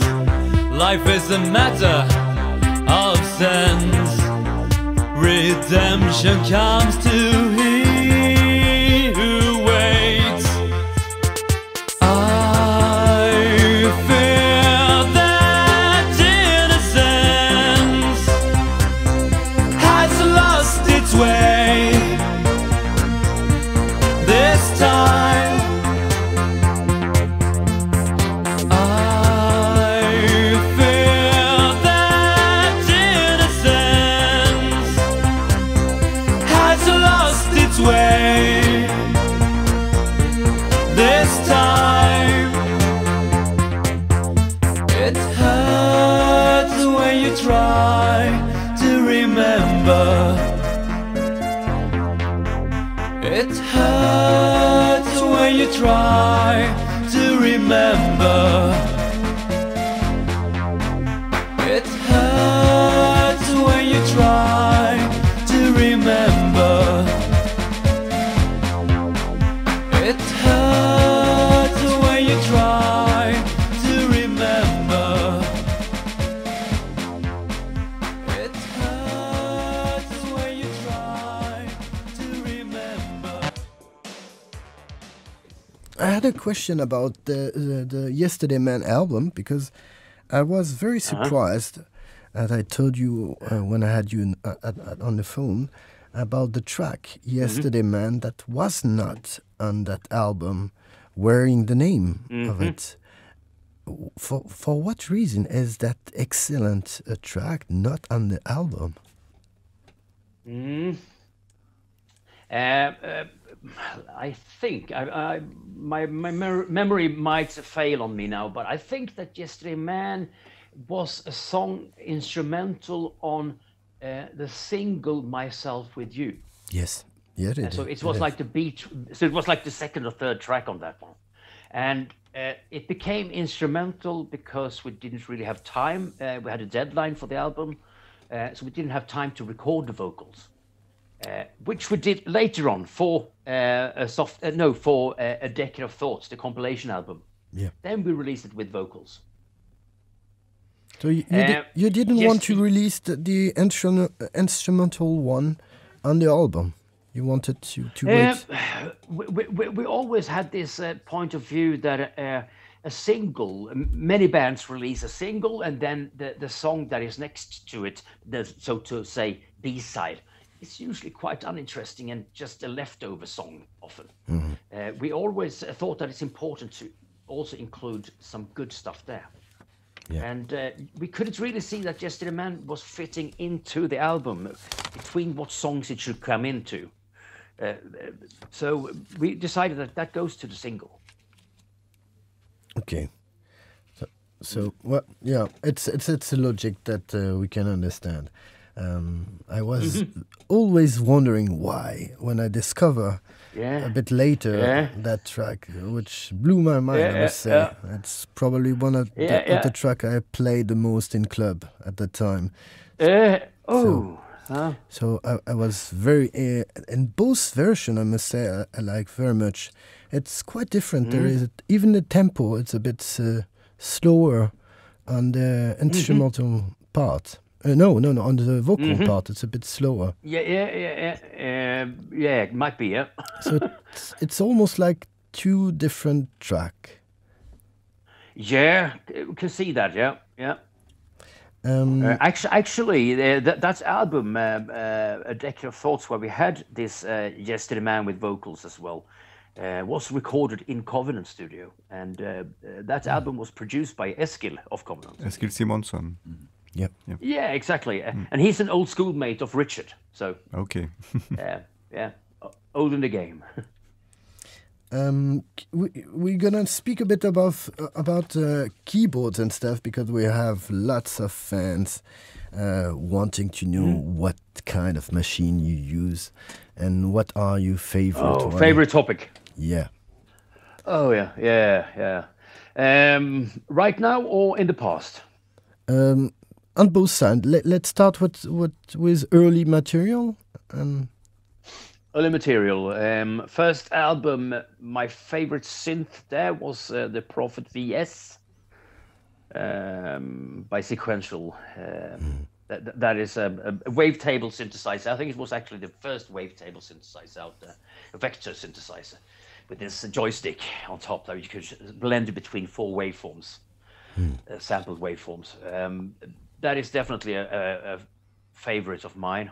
Speaker 1: Life is a matter of sense. Redemption comes to
Speaker 2: question about the, the, the Yesterday Man album because I was very surprised, as I told you uh, when I had you in, uh, on the phone, about the track Yesterday Man that was not on that album, wearing the name of it. For, for what reason is that excellent uh, track not on the album?
Speaker 3: Uh, uh, I think I, I, my my memory might fail on me now, but I think that Yesterday Man was a song instrumental on uh, the single "Myself with You."
Speaker 2: Yes. Yeah, it,
Speaker 3: So it was like the beat. So it was like the second or third track on that one, and uh, it became instrumental because we didn't really have time. Uh, we had a deadline for the album, uh, so we didn't have time to record the vocals, uh, which we did later on for uh, a soft. Uh, no, for uh, a decade of thoughts, the compilation album.
Speaker 2: Yeah.
Speaker 3: Then we released it with vocals.
Speaker 2: So you, you, di-
Speaker 3: Uh,
Speaker 2: you didn't
Speaker 3: yes,
Speaker 2: want to release the, the instru- instrumental one on the album. You wanted to, to wait. [sighs]
Speaker 3: Uh, we, we, we always had this uh, point of view that uh, a single, many bands release a single, and then the, the song that is next to it, the so to say B side, is usually quite uninteresting and just a leftover song often. Uh, we always uh, thought that it's important to also include some good stuff there.
Speaker 2: Yeah.
Speaker 3: And uh, we couldn't really see that Yesterday Man was fitting into the album between what songs it should come into. Uh, so we decided that that goes to the single.
Speaker 2: Okay. So, so well, yeah, it's it's it's a logic that uh, we can understand. Um, I was
Speaker 3: Mm-hmm.
Speaker 2: always wondering why when I discover
Speaker 3: Yeah.
Speaker 2: a bit later
Speaker 3: Yeah.
Speaker 2: that track, which blew my mind.
Speaker 3: Yeah,
Speaker 2: I must say it's probably one of, the, of the track I played the most in club at the time.
Speaker 3: Uh, oh, huh?
Speaker 2: So I, I was very uh, in both version. I must say I, I like very much. It's quite different. There is even the tempo. It's a bit uh, slower on the instrumental part. Uh, no, no, no. On the vocal part, it's a bit slower.
Speaker 3: yeah, yeah, yeah, yeah, uh, yeah. It might be, yeah. [laughs]
Speaker 2: So it's, it's almost like two different track.
Speaker 3: yeah, we can see that. Yeah, yeah.
Speaker 2: Um,
Speaker 3: Uh, actually, actually, uh, that that album, uh, uh, a decade of thoughts, where we had this uh, "Yesterday Man" with vocals as well, uh, was recorded in Covenant Studio, and uh, that album was produced by Eskil of Covenant.
Speaker 4: Eskil Simonsson.
Speaker 2: Yep.
Speaker 3: Yeah, exactly, Uh, and he's an old schoolmate of Richard, so
Speaker 4: Okay. [laughs]
Speaker 3: yeah, yeah, old in the game. [laughs]
Speaker 2: Um, we, we're gonna speak a bit about uh, about uh, keyboards and stuff because we have lots of fans uh, wanting to know what kind of machine you use and what are your favorite.
Speaker 3: Oh,
Speaker 2: one.
Speaker 3: favorite topic.
Speaker 2: Yeah.
Speaker 3: Oh yeah, yeah, yeah. Um, right now or in the past?
Speaker 2: Um, on both sides. Let, let's start with, with with early material. Um,
Speaker 3: Early material. Um, first album, my favorite synth there was uh, the Prophet VS um, by Sequential. Um, that, that is a, a, wavetable synthesizer. I think it was actually the first wavetable synthesizer out there, a vector synthesizer with this joystick on top that you could blend between four waveforms, mm. uh, sampled waveforms. Um, that is definitely a, a, a favorite of mine.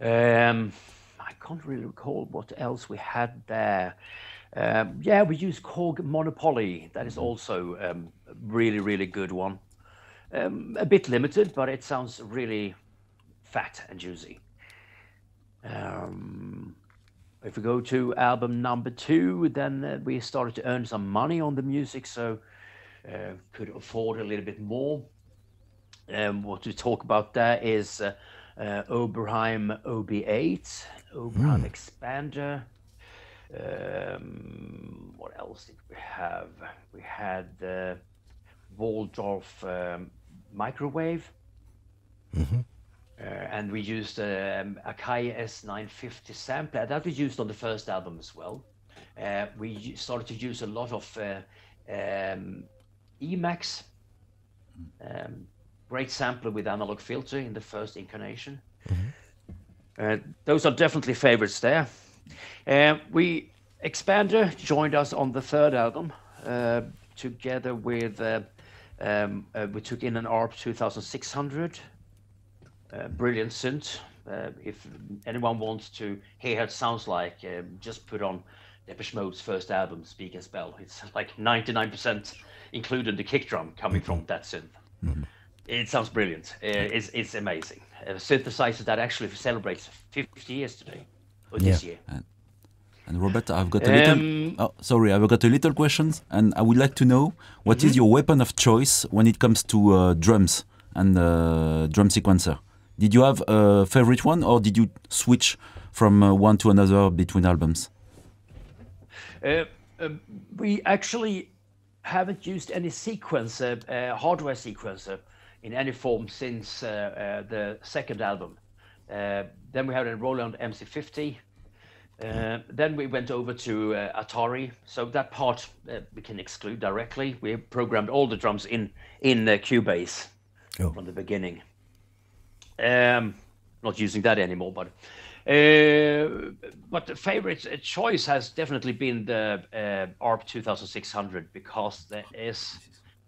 Speaker 3: Um, I can't really recall what else we had there. Um, yeah, we used Korg Mono/Poly. That is mm-hmm. also um, a really, really good one. Um, a bit limited, but it sounds really fat and juicy. Um, if we go to album number two, then uh, we started to earn some money on the music, so uh, could afford a little bit more. Um, what we talk about there is uh, uh, Oberheim OB8, Oberheim mm. Expander. Um, what else did we have? We had uh, Waldorf um, microwave. Mm-hmm. Uh, and we used um, Akai S950 sampler that we used on the first album as well. Uh, we started to use a lot of uh, um, Emax, um, great sampler with analog filter in the first incarnation. Mm-hmm. Uh, those are definitely favorites there. Uh, we Expander joined us on the third album uh, together with um, we took in an ARP 2600 uh, brilliant synth. Uh, if anyone wants to hear how it sounds like, uh, just put on Depeche Mode's first album, Speak and Spell. It's like 99% including the kick drum coming from that synth. Mm-hmm. It sounds brilliant. Uh, it's, it's amazing. A synthesizer that actually celebrates 50 years today, or yeah. this year.
Speaker 5: And, and Robert, I've got a little. Um, oh, sorry, I've got a little questions, and I would like to know what mm-hmm. is your weapon of choice when it comes to uh, drums and uh, drum sequencer. Did you have a favorite one, or did you switch from uh, one to another between albums?
Speaker 3: Uh, uh, we actually haven't used any sequencer, uh, hardware sequencer, in any form since uh, uh, the second album. then we had a Roland MC50. then we went over to Atari, so that part we can exclude directly. We programmed all the drums in in Cubase oh. from the beginning. Um, not using that anymore, but uh, but the favorite choice has definitely been the uh, ARP 2600 because there is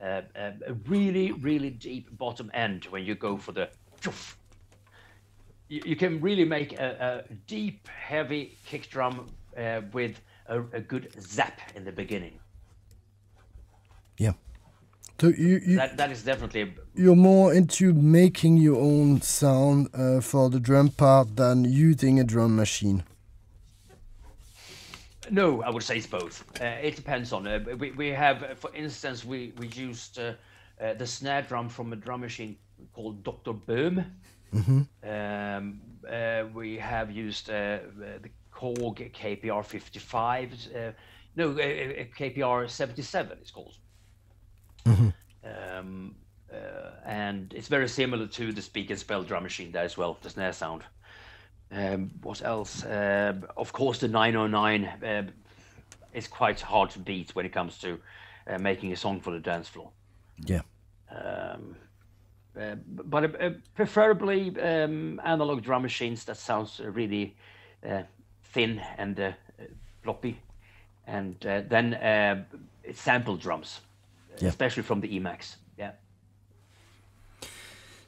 Speaker 3: uh, a really, really deep bottom end when you go for the. You, you can really make a, a deep, heavy kick drum uh, with a, a good zap in the beginning.
Speaker 2: Yeah. So you, you
Speaker 3: that, that is definitely
Speaker 2: you're more into making your own sound uh, for the drum part than using a drum machine.
Speaker 3: No, I would say it's both. Uh, it depends on. Uh, we we have, uh, for instance, we we used uh, uh, the snare drum from a drum machine called Dr. Böhm. Mm-hmm. Um, we have used the Korg KPR 55. no, KPR 77. It's called. Mm-hmm. Um, uh, and it's very similar to the Speak and Spell drum machine there as well, the snare sound. Um, what else? Uh, of course, the 909 uh, is quite hard to beat when it comes to uh, making a song for the dance floor.
Speaker 2: Yeah.
Speaker 3: Um, uh, but uh, preferably um, analog drum machines that sounds really thin and floppy, and then sample drums yeah. especially from the Emax.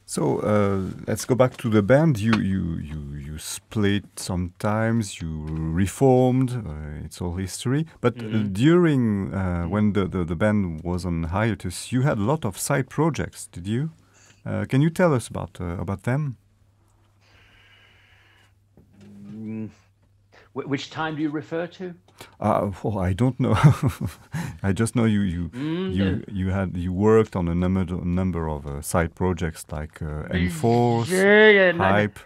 Speaker 4: So uh, let's go back to the band. You you you you split sometimes. You reformed. Uh, it's all history. But mm -hmm. during uh, when the, the, the band was on hiatus, you had a lot of side projects. Did you? Uh, can you tell us about uh, about them?
Speaker 3: Which time do you refer to?
Speaker 4: Uh, well, I don't know. [laughs] I just know you you mm, you you had you worked on a number number of uh, side projects like uh, Enforce, yeah, yeah, Hype.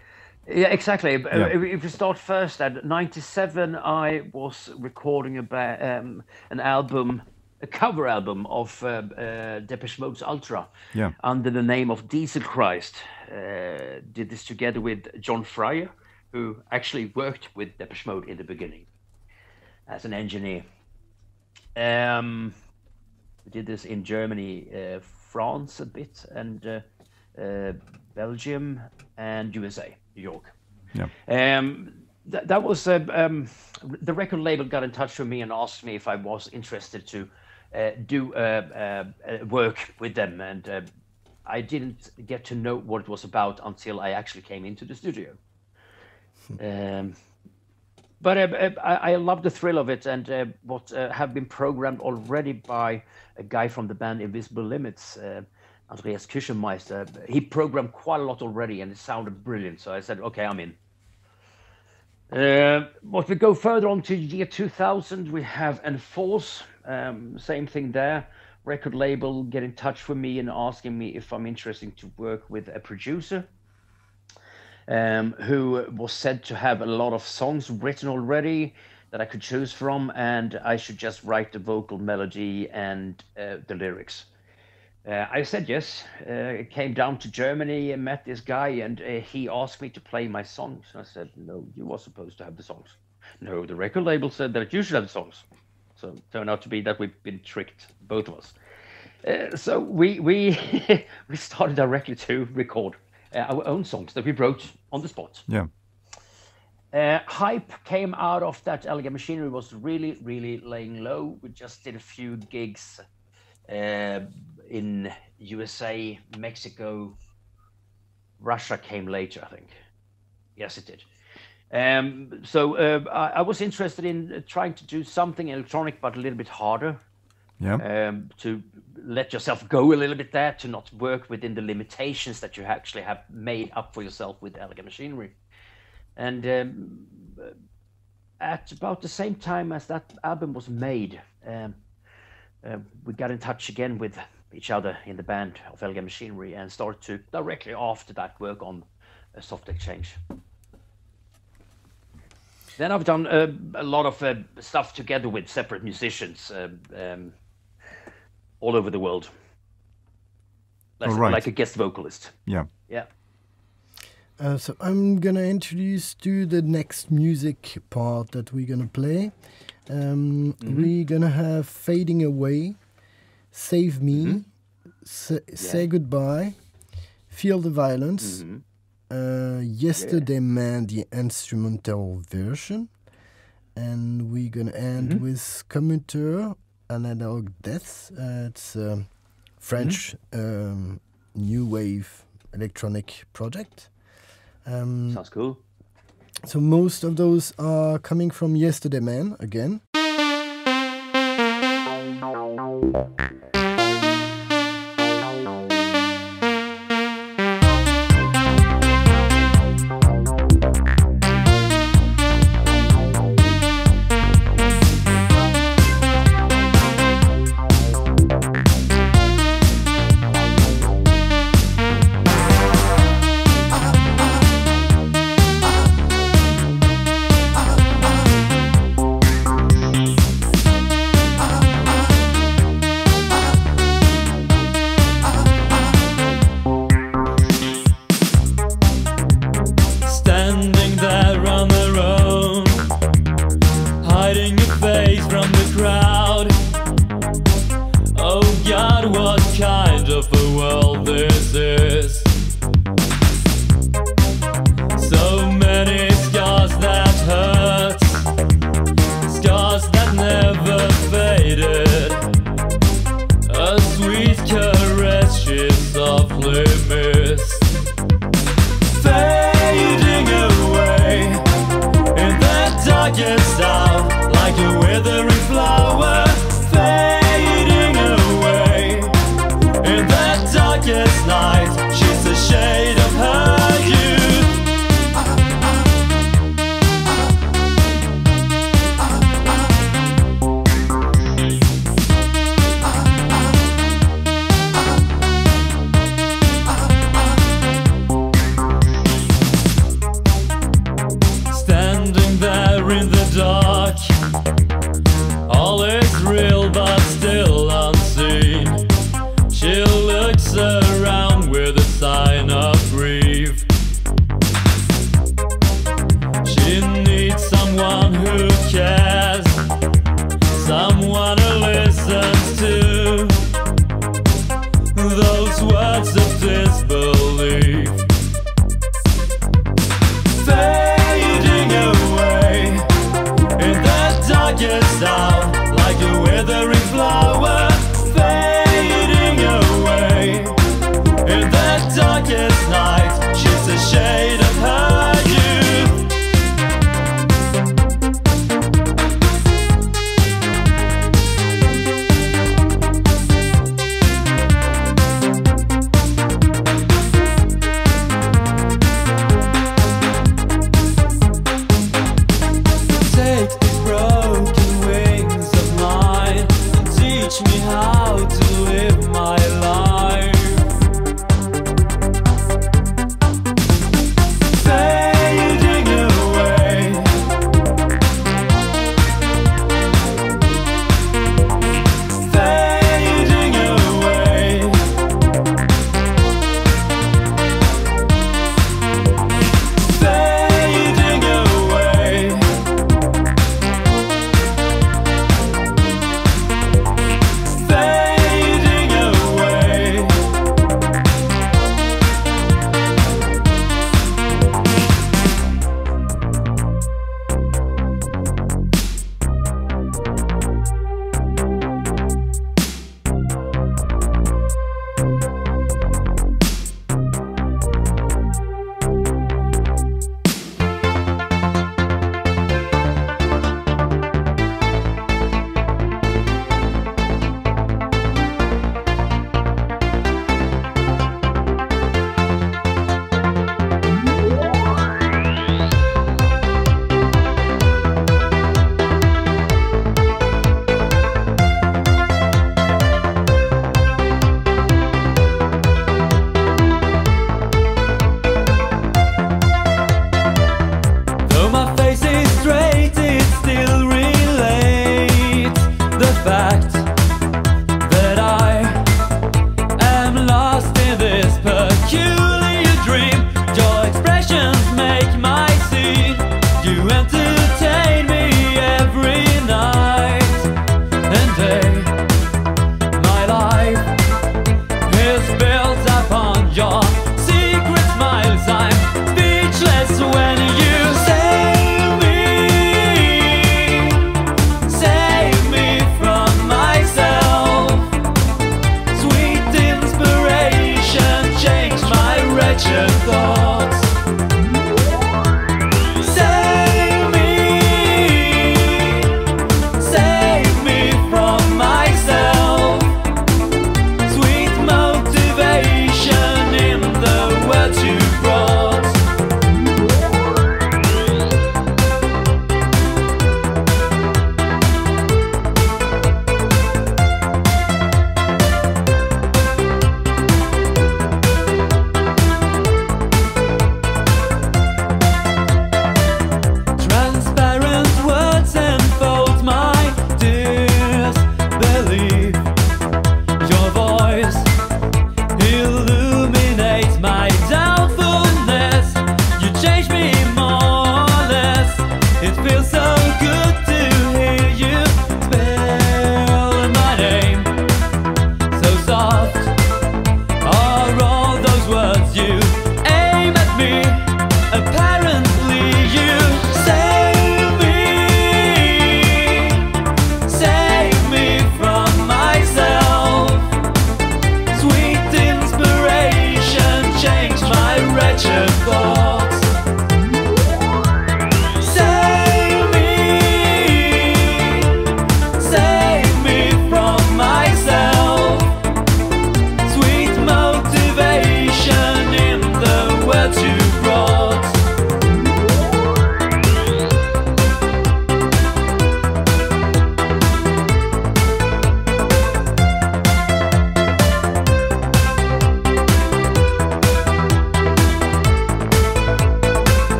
Speaker 3: Yeah, exactly. Uh, yeah. If we start first at '97, I was recording about um, an album, a cover album of uh, uh, Depeche Mode's Ultra,
Speaker 4: yeah.
Speaker 3: under the name of Diesel Christ. Uh, did this together with John Fryer who actually worked with Depeche Mode in the beginning as an engineer. Um, we did this in Germany, uh, France a bit, and uh, uh, Belgium and USA, New York.
Speaker 4: Yeah.
Speaker 3: Um, th- that was uh, um, the record label got in touch with me and asked me if I was interested to uh, do uh, uh, work with them, and uh, I didn't get to know what it was about until I actually came into the studio. Um, but uh, I, I love the thrill of it, and uh, what uh, have been programmed already by a guy from the band Invisible Limits, uh, Andreas Küchenmeister. He programmed quite a lot already, and it sounded brilliant. So I said, "Okay, I'm in." Uh, but we go further on to year 2000, we have Enforce. Um, same thing there. Record label get in touch with me and asking me if I'm interested to work with a producer um, who was said to have a lot of songs written already that I could choose from, and I should just write the vocal melody and uh, the lyrics. Uh, I said yes. Uh, came down to Germany and met this guy, and uh, he asked me to play my songs. I said, "No, you were supposed to have the songs." No, the record label said that you should have the songs. So turned out to be that we've been tricked, both of us. Uh, so we we [laughs] we started directly to record our own songs that we wrote on the spot.
Speaker 4: Yeah.
Speaker 3: Uh, hype came out of that. Elegant Machinery was really, really laying low. We just did a few gigs uh, in USA, Mexico, Russia came later, I think. Yes, it did. Um, so uh, I, I, was interested in trying to do something electronic, but a little bit harder.
Speaker 4: Yeah.
Speaker 3: Um, to let yourself go a little bit there, to not work within the limitations that you actually have made up for yourself with Elegant Machinery. And um, at about the same time as that album was made, um, uh, we got in touch again with each other in the band of Elegant Machinery and started to directly after that work on a soft exchange. Then I've done uh, a lot of uh, stuff together with separate musicians uh, um, all over the world, like,
Speaker 4: right.
Speaker 3: like a guest vocalist.
Speaker 4: Yeah.
Speaker 3: Yeah.
Speaker 2: Uh, so I'm gonna introduce to the next music part that we're gonna play. Um,
Speaker 3: Mhm.
Speaker 2: We're gonna have "Fading Away," "Save Me,"
Speaker 3: Mhm.
Speaker 2: Sa- "Say Goodbye," "Feel the Violence,"
Speaker 3: Mhm.
Speaker 2: uh, "Yesterday Man," the instrumental version, and we're gonna end
Speaker 3: Mhm.
Speaker 2: with "Commuter," "Analog Death." Uh, it's a French um, new wave electronic project. Um,
Speaker 3: Sounds cool.
Speaker 2: so most of those are coming from Yesterday Man again.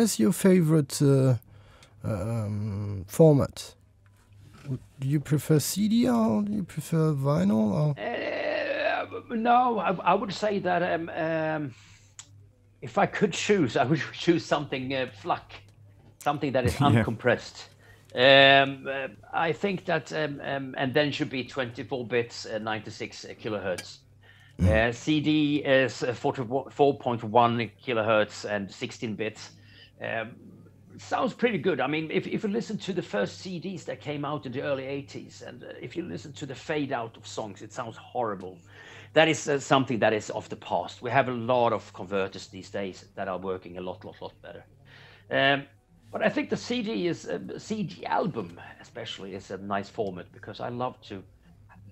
Speaker 1: Is
Speaker 2: your favorite uh, um, format? Do you prefer CD or do you prefer vinyl? Or?
Speaker 3: Uh, no, I, I, would say that um, um, if I could choose, I would [laughs] choose something uh, FLAC, something that is [laughs] uncompressed. Um, uh, I think that, um, um, and then should be 24 bits, uh, 96 kilohertz. Mm. Uh, CD is 44.1 kilohertz and 16 bits. Um, sounds pretty good. I mean, if, if you listen to the first CDs that came out in the early 80s, and uh, if you listen to the fade out of songs, it sounds horrible. That is uh, something that is of the past. We have a lot of converters these days that are working a lot, lot, lot better. Um, but I think the CD is a uh, CD album, especially, is a nice format because I love to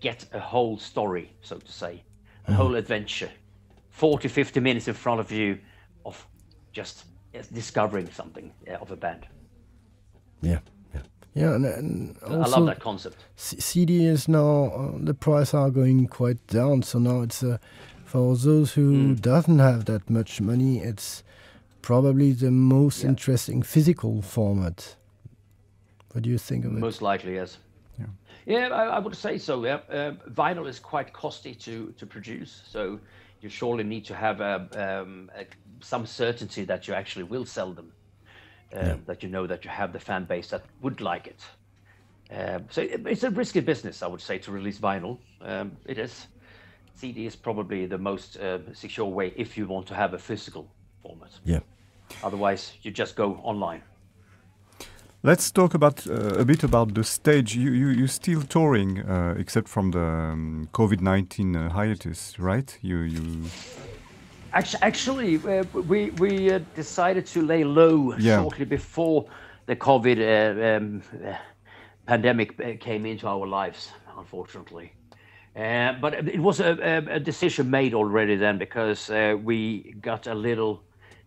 Speaker 3: get a whole story, so to say, a mm. whole adventure, 40, 50 minutes in front of you of just discovering something of a band.
Speaker 2: Yeah, yeah, yeah. And, and
Speaker 3: I love that concept.
Speaker 2: CD is now uh, the price are going quite down, so now it's uh, for those who mm. doesn't have that much money, it's probably the most yeah. interesting physical format. What do you think of
Speaker 3: Most
Speaker 2: it?
Speaker 3: Most likely, yes. Yeah, yeah I, I would say so. Yeah, uh, vinyl is quite costly to to produce, so you surely need to have a, um, a, some certainty that you actually will sell them. Um, yeah. That you know that you have the fan base that would like it. Um, so it, it's a risky business, I would say, to release vinyl. Um, it is. CD is probably the most uh, secure way if you want to have a physical format.
Speaker 2: Yeah.
Speaker 3: Otherwise, you just go online.
Speaker 4: Let's talk about uh, a bit about the stage. You you you still touring, uh, except from the um, COVID nineteen uh, hiatus, right? You you.
Speaker 3: Actually, actually uh, we we uh, decided to lay low yeah. shortly before the COVID uh, um, pandemic came into our lives. Unfortunately, but it was a, a, decision made already then because we got a little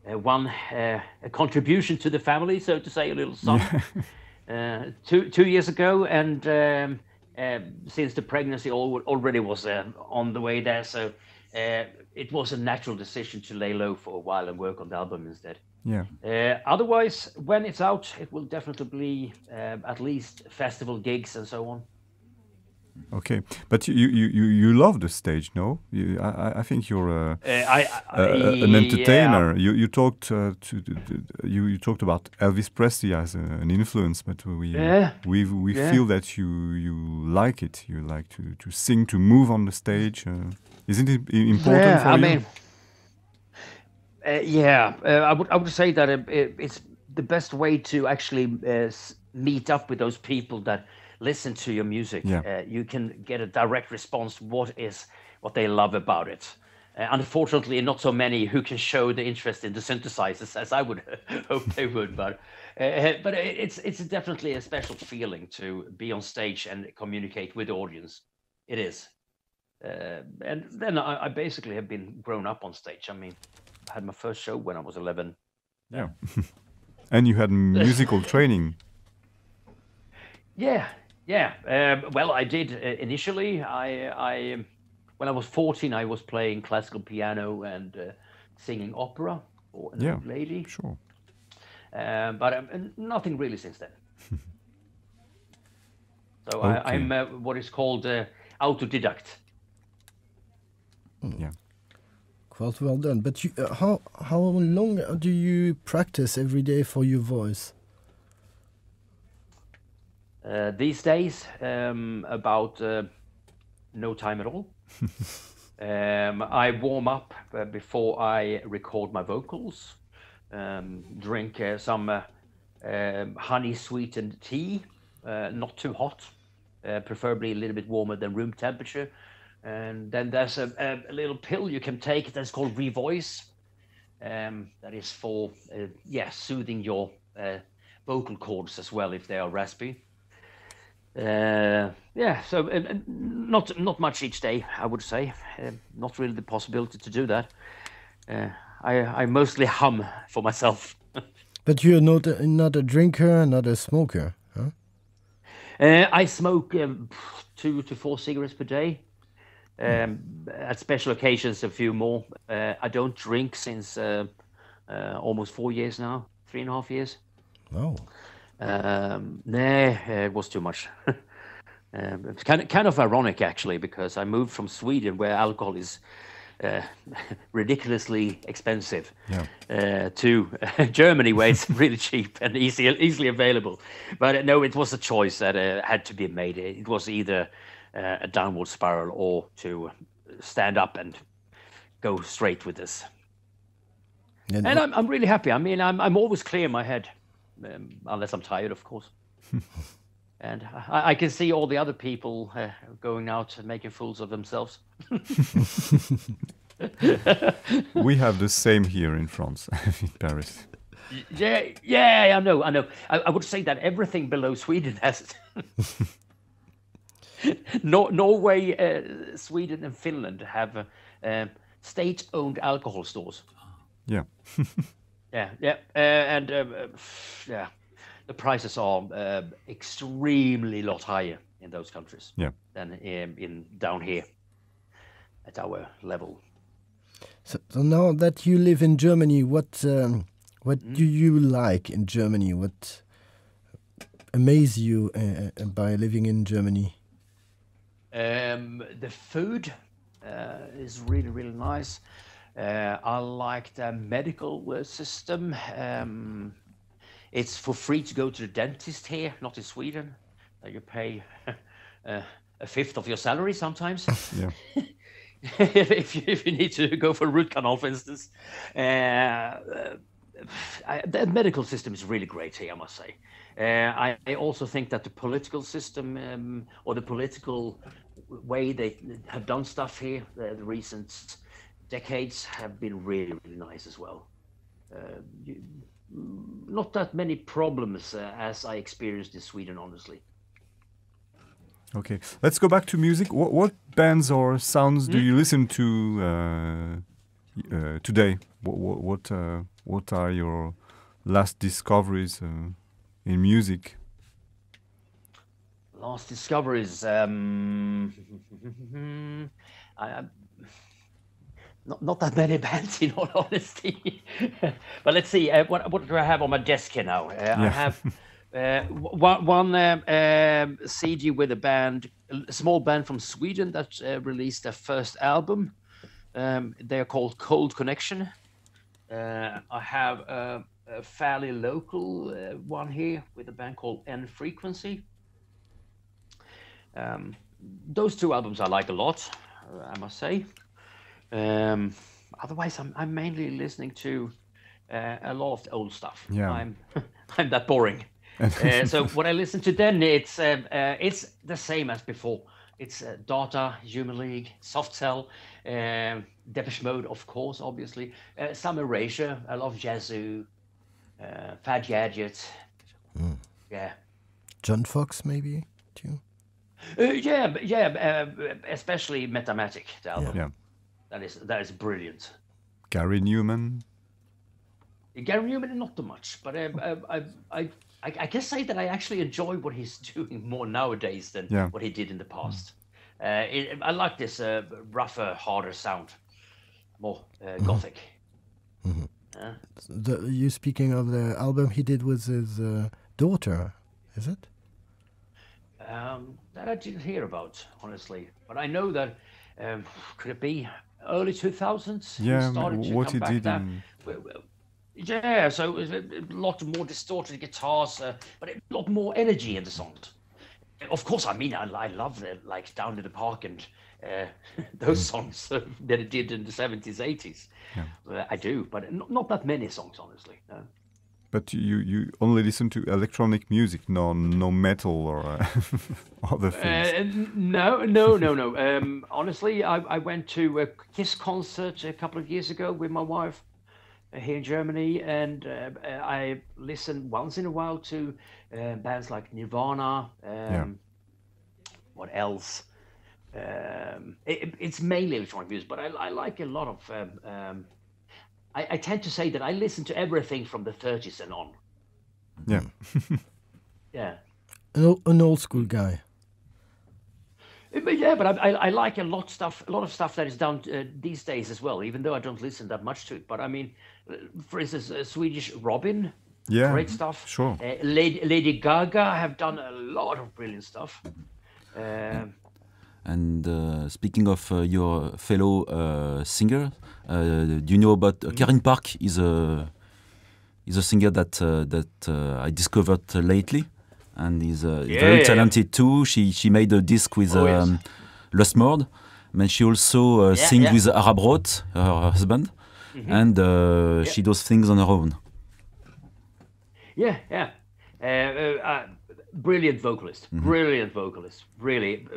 Speaker 3: uh, one uh, a contribution to the family, so to say, a little son, [laughs] uh, two two years ago, and um, uh, since the pregnancy already was uh, on the way there, so uh, it was a natural decision to lay low for a while and work on the album instead.
Speaker 4: Yeah.
Speaker 3: otherwise, when it's out, it will definitely be at least festival gigs and so on.
Speaker 4: Okay, but you you you, you love the stage, no? You, I, I think you're a, uh, I, I, an entertainer. Yeah. You you talked uh, to you you talked about Elvis Presley as a, an influence, but we yeah. we we yeah. feel that you you like it. You like to to sing, to move on the stage. Uh, isn't it important
Speaker 3: yeah,
Speaker 4: for
Speaker 3: I
Speaker 4: you?
Speaker 3: Mean, uh, yeah, uh, I would I would say that it, it, it's the best way to actually uh, meet up with those people that listen to your music, yeah. uh, you can get a direct response. What is what they love about it? Uh, unfortunately, not so many who can show the interest in the synthesizers as I would [laughs] hope they would. But uh, but it's it's definitely a special feeling to be on stage and communicate with the audience. It is. Uh, and then I, I, basically have been grown up on stage. I mean, I had my first show when I was 11.
Speaker 4: Yeah. [laughs] and you had musical [laughs] training.
Speaker 3: Yeah, yeah, um, well, I did uh, initially. I, I, when I was 14, I was playing classical piano and uh, singing opera for a
Speaker 4: yeah,
Speaker 3: lady.
Speaker 4: Sure.
Speaker 3: Um, but um, nothing really since then. [laughs] so okay. I, am uh, what is called uh, autodidact.
Speaker 2: Mm. Yeah. Quite well done. But you, uh, how how long do you practice every day for your voice?
Speaker 3: Uh, these days, um, about uh, no time at all. [laughs] um, I warm up uh, before I record my vocals, um, drink uh, some uh, um, honey sweetened tea, uh, not too hot, preferably a little bit warmer than room temperature. And then there's a, a little pill you can take that's called Revoice. Um, that is for, yeah, soothing your vocal cords as well if they are raspy. Uh, yeah, so uh, not not much each day, I would say. Uh, not really the possibility to do that. Uh, I I mostly hum for myself. [laughs]
Speaker 2: but you're not a, not a drinker, not a smoker, huh?
Speaker 3: Uh, I smoke um, two to four cigarettes per day. Um, at special occasions, a few more. Uh, I don't drink since almost four years now, three and a half years.
Speaker 2: Oh.
Speaker 3: Um, nah, it was too much. [laughs] um, it's kind of kind of ironic actually because I moved from Sweden where alcohol is uh, [laughs] ridiculously expensive
Speaker 4: yeah.
Speaker 3: uh, to uh, [laughs] Germany where it's really cheap and easy, easily available. But uh, no, it was a choice that uh, had to be made. It was either uh, a downward spiral or to stand up and go straight with this. And, and I'm, I'm really happy. I mean, I'm, I'm always clear in my head um, unless I'm tired, of course. [laughs] and I, I, can see all the other people uh, going out and making fools of themselves. [laughs]
Speaker 4: we have the same here in France, [laughs] in Paris.
Speaker 3: Yeah, yeah, I know, I know. I, I would say that everything below Sweden has [laughs] Nor- Norway, uh, Sweden, and Finland have uh, um, state-owned alcohol stores.
Speaker 4: Yeah. [laughs]
Speaker 3: Yeah, yeah, uh, and um, uh, yeah, the prices are uh, extremely lot higher in those countries.
Speaker 4: Yeah.
Speaker 3: than in, in down here at our level.
Speaker 2: So, so, now that you live in Germany, what um, What mm. do you like in Germany? What amazes you uh, by living in Germany?
Speaker 3: Um, the food uh, is really, really nice. Uh, I like the medical uh, system. Um, it's for free to go to the dentist here, not in Sweden. You pay [laughs] uh, a fifth of your salary sometimes. [laughs]
Speaker 4: Yeah. [laughs]
Speaker 3: if, you, if you need to go for a root canal, for instance. Uh, I, the medical system is really great here, I must say. Uh, I, I, also think that the political system um, or the political way they have done stuff here, the, the recent decades, have been really, really nice as well. Uh, you, not that many problems uh, as I experienced in Sweden, honestly.
Speaker 4: Okay, let's go back to music. What, what bands or sounds mm? do hmm? you listen to uh, uh, today? What what what, uh, what, are your last discoveries uh, in music?
Speaker 3: Last discoveries. Um, [laughs] I, not, not that many [laughs] bands, in all honesty. [laughs] but let's see. Uh, what, what do I have on my desk here now? Uh, yeah. I have uh, one, one um, um CD with a band, a small band from Sweden that uh, released their first album. Um, they are called Cold Connection. Uh, I have a, a fairly local uh, one here with a band called N Frequency. Um, those two albums I like a lot, I must say. Um, otherwise, I'm, I'm mainly listening to uh, a lot of the old stuff.
Speaker 4: Yeah.
Speaker 3: I'm [laughs] I'm that boring. [laughs] uh, so what I listen to then it's uh, uh, it's the same as before. It's uh, Data, Human League, Soft Cell, um, Depeche Mode, of course, obviously. Uh, some Erasure. I love Yazoo, uh, Fad Gadget. Mm. Yeah.
Speaker 2: John Foxx, maybe too.
Speaker 3: yeah, yeah, especially Metamatic, the album.
Speaker 4: Yeah.
Speaker 3: That is that is brilliant.
Speaker 4: Gary Numan.
Speaker 3: Gary Numan, not too much, but I, I, I, I, I can say that I actually enjoy what he's [laughs] doing more nowadays than
Speaker 4: yeah.
Speaker 3: what he did in the past. Mm. Uh, it, I like this uh, rougher, harder sound, more uh, mm-hmm. gothic.
Speaker 2: Mm-hmm. Uh, the, you speaking of the album he did with his uh, daughter, is it?
Speaker 3: Um, that I didn't hear about, honestly. But I know that um, could it be early 2000s.
Speaker 4: Yeah, what he did in...
Speaker 3: Yeah, so it was a lot more distorted guitars, uh, but a lot more energy in the sound. Of course, I mean, I, I love the like Down in the Park and uh, [laughs] those mm. songs that it did in the 70s, 80s. Yeah. Uh, I do, but not, not that many songs, honestly. No.
Speaker 4: But you, you only listen to electronic music, no no metal or uh, [laughs] other uh, things.
Speaker 3: Uh, no, no, no, no. [laughs] Um, honestly, I, I went to a Kiss concert a couple of years ago with my wife here in Germany, and uh, I listen once in a while to uh, bands like Nirvana. Um, yeah. What else? Um, it, it's mainly electronic music, but I, I like a lot of um, um I, I tend to say that I listen to everything from the 30s and on.
Speaker 4: Yeah. [laughs] [laughs]
Speaker 3: yeah.
Speaker 2: An, an old school guy.
Speaker 3: But yeah, but I, I, like a lot of stuff, a lot of stuff that is done uh, these days as well. Even though I don't listen that much to it, but I mean, uh, for instance, uh, Swedish Robyn,
Speaker 4: yeah,
Speaker 3: great stuff.
Speaker 4: Sure.
Speaker 3: Uh, Lady, Lady Gaga have done a lot of brilliant stuff. Um,
Speaker 5: and uh, speaking of uh, your fellow uh, singer, do you know about mm. Karin Park? Is a is a singer that that I discovered lately, and is yeah, very yeah, talented yeah. too. She she made a disc with oh, um, yes. Lustmord, and she also uh, sings with Årabrot, her husband, mm -hmm. and uh, she does things on her own.
Speaker 3: Yeah, yeah. Brilliant vocalist, mm-hmm. brilliant vocalist, really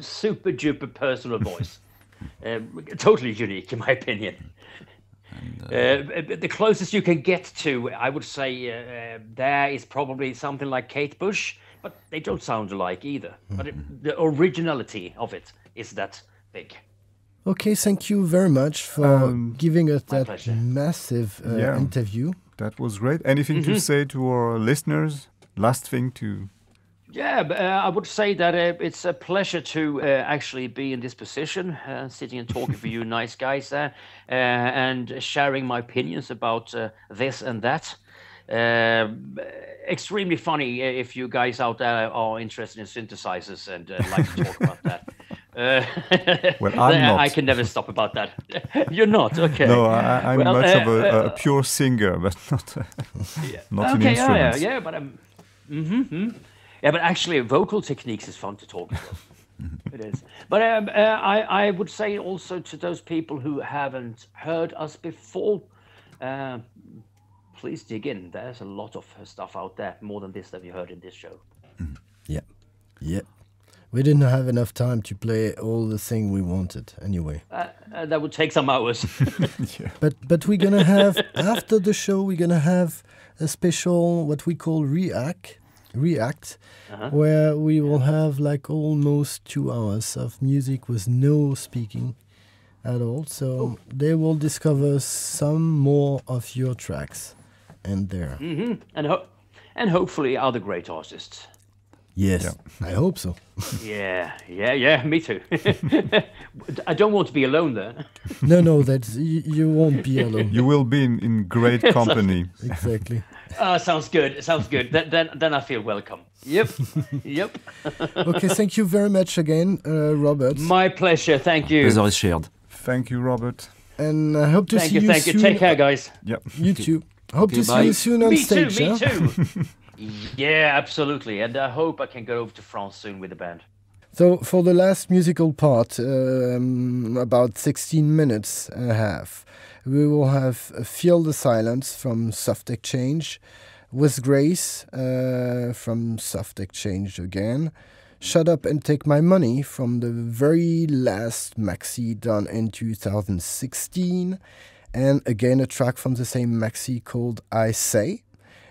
Speaker 3: super duper personal voice, [laughs] um, totally unique in my opinion. And, uh, uh, the closest you can get to, I would say, uh, uh, there is probably something like Kate Bush, but they don't sound alike either. Mm-hmm. But it, the originality of it is that big.
Speaker 2: Okay, thank you very much for um, giving us that pleasure. massive uh, yeah, interview.
Speaker 4: That was great. Anything mm-hmm. to say to our listeners? Last thing to
Speaker 3: Yeah, uh, I would say that uh, it's a pleasure to uh, actually be in this position, uh, sitting and talking for you [laughs] nice guys there, uh, and sharing my opinions about uh, this and that. extremely funny if you guys out there are interested in synthesizers and like to talk about that. [laughs]
Speaker 4: well, I'm not.
Speaker 3: I can never stop about that. [laughs] You're not, okay?
Speaker 4: No, I, am well, much of a, a, pure singer, but not, not
Speaker 3: okay,
Speaker 4: an instrument.
Speaker 3: Yeah, yeah, but I'm. Mm-hmm, yeah, but actually, vocal techniques is fun to talk about. it is. But um, uh, I, I would say also to those people who haven't heard us before, uh, please dig in. There's a lot of stuff out there, more than this that you heard in this show.
Speaker 2: Mm. Yeah. Yeah. We didn't have enough time to play all the thing we wanted anyway.
Speaker 3: Uh, uh, that would take some hours. [laughs] [laughs]
Speaker 2: yeah. But but we're gonna have after the show we're gonna have a special what we call react React, uh-huh. where we will have like almost two hours of music with no speaking at all. So Ooh. they will discover some more of your tracks and there.
Speaker 3: Mm-hmm. And, ho- and hopefully other great artists.
Speaker 2: Yes, yeah. I hope so. [laughs]
Speaker 3: yeah, yeah, yeah. Me too. [laughs] I don't want to be alone there.
Speaker 2: no, no, that's you, you won't be alone.
Speaker 4: You will be in, in great [laughs] company.
Speaker 2: exactly.
Speaker 3: Uh, sounds good. Sounds good. Then, then, then I feel welcome. Yep. [laughs] yep.
Speaker 2: okay. Thank you very much again, uh, Robert.
Speaker 3: My pleasure. Thank you.
Speaker 5: Pleasure is shared.
Speaker 4: Thank you, Robert.
Speaker 2: And I hope to
Speaker 3: thank
Speaker 2: see
Speaker 3: you.
Speaker 2: you,
Speaker 3: thank
Speaker 2: soon.
Speaker 3: you. Take care, guys.
Speaker 4: Yep. [laughs]
Speaker 2: You too. Hope okay, to bye. see you soon on
Speaker 3: me
Speaker 2: stage.
Speaker 3: Too, me
Speaker 2: huh?
Speaker 3: too. yeah, absolutely. And I hope I can go over to France soon with the band.
Speaker 2: So for the last musical part, um, about 16 minutes and a half, we will have Feel the Silence from Soft Exchange, With Grace uh, from Soft Exchange again, Shut Up and Take My Money from the very last maxi done in 2016, and again a track from the same maxi called I Say.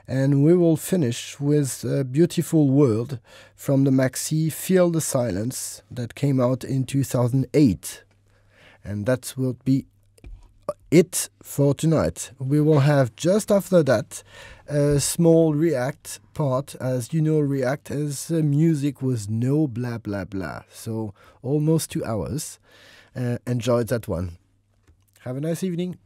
Speaker 2: And we will finish with a beautiful world from the maxi Feel the Silence that came out in 2008. And that will be it for tonight. We will have just after that a small React part. As you know, React is uh, music with no blah blah blah. So almost two hours. Uh, enjoy that one. Have a nice evening.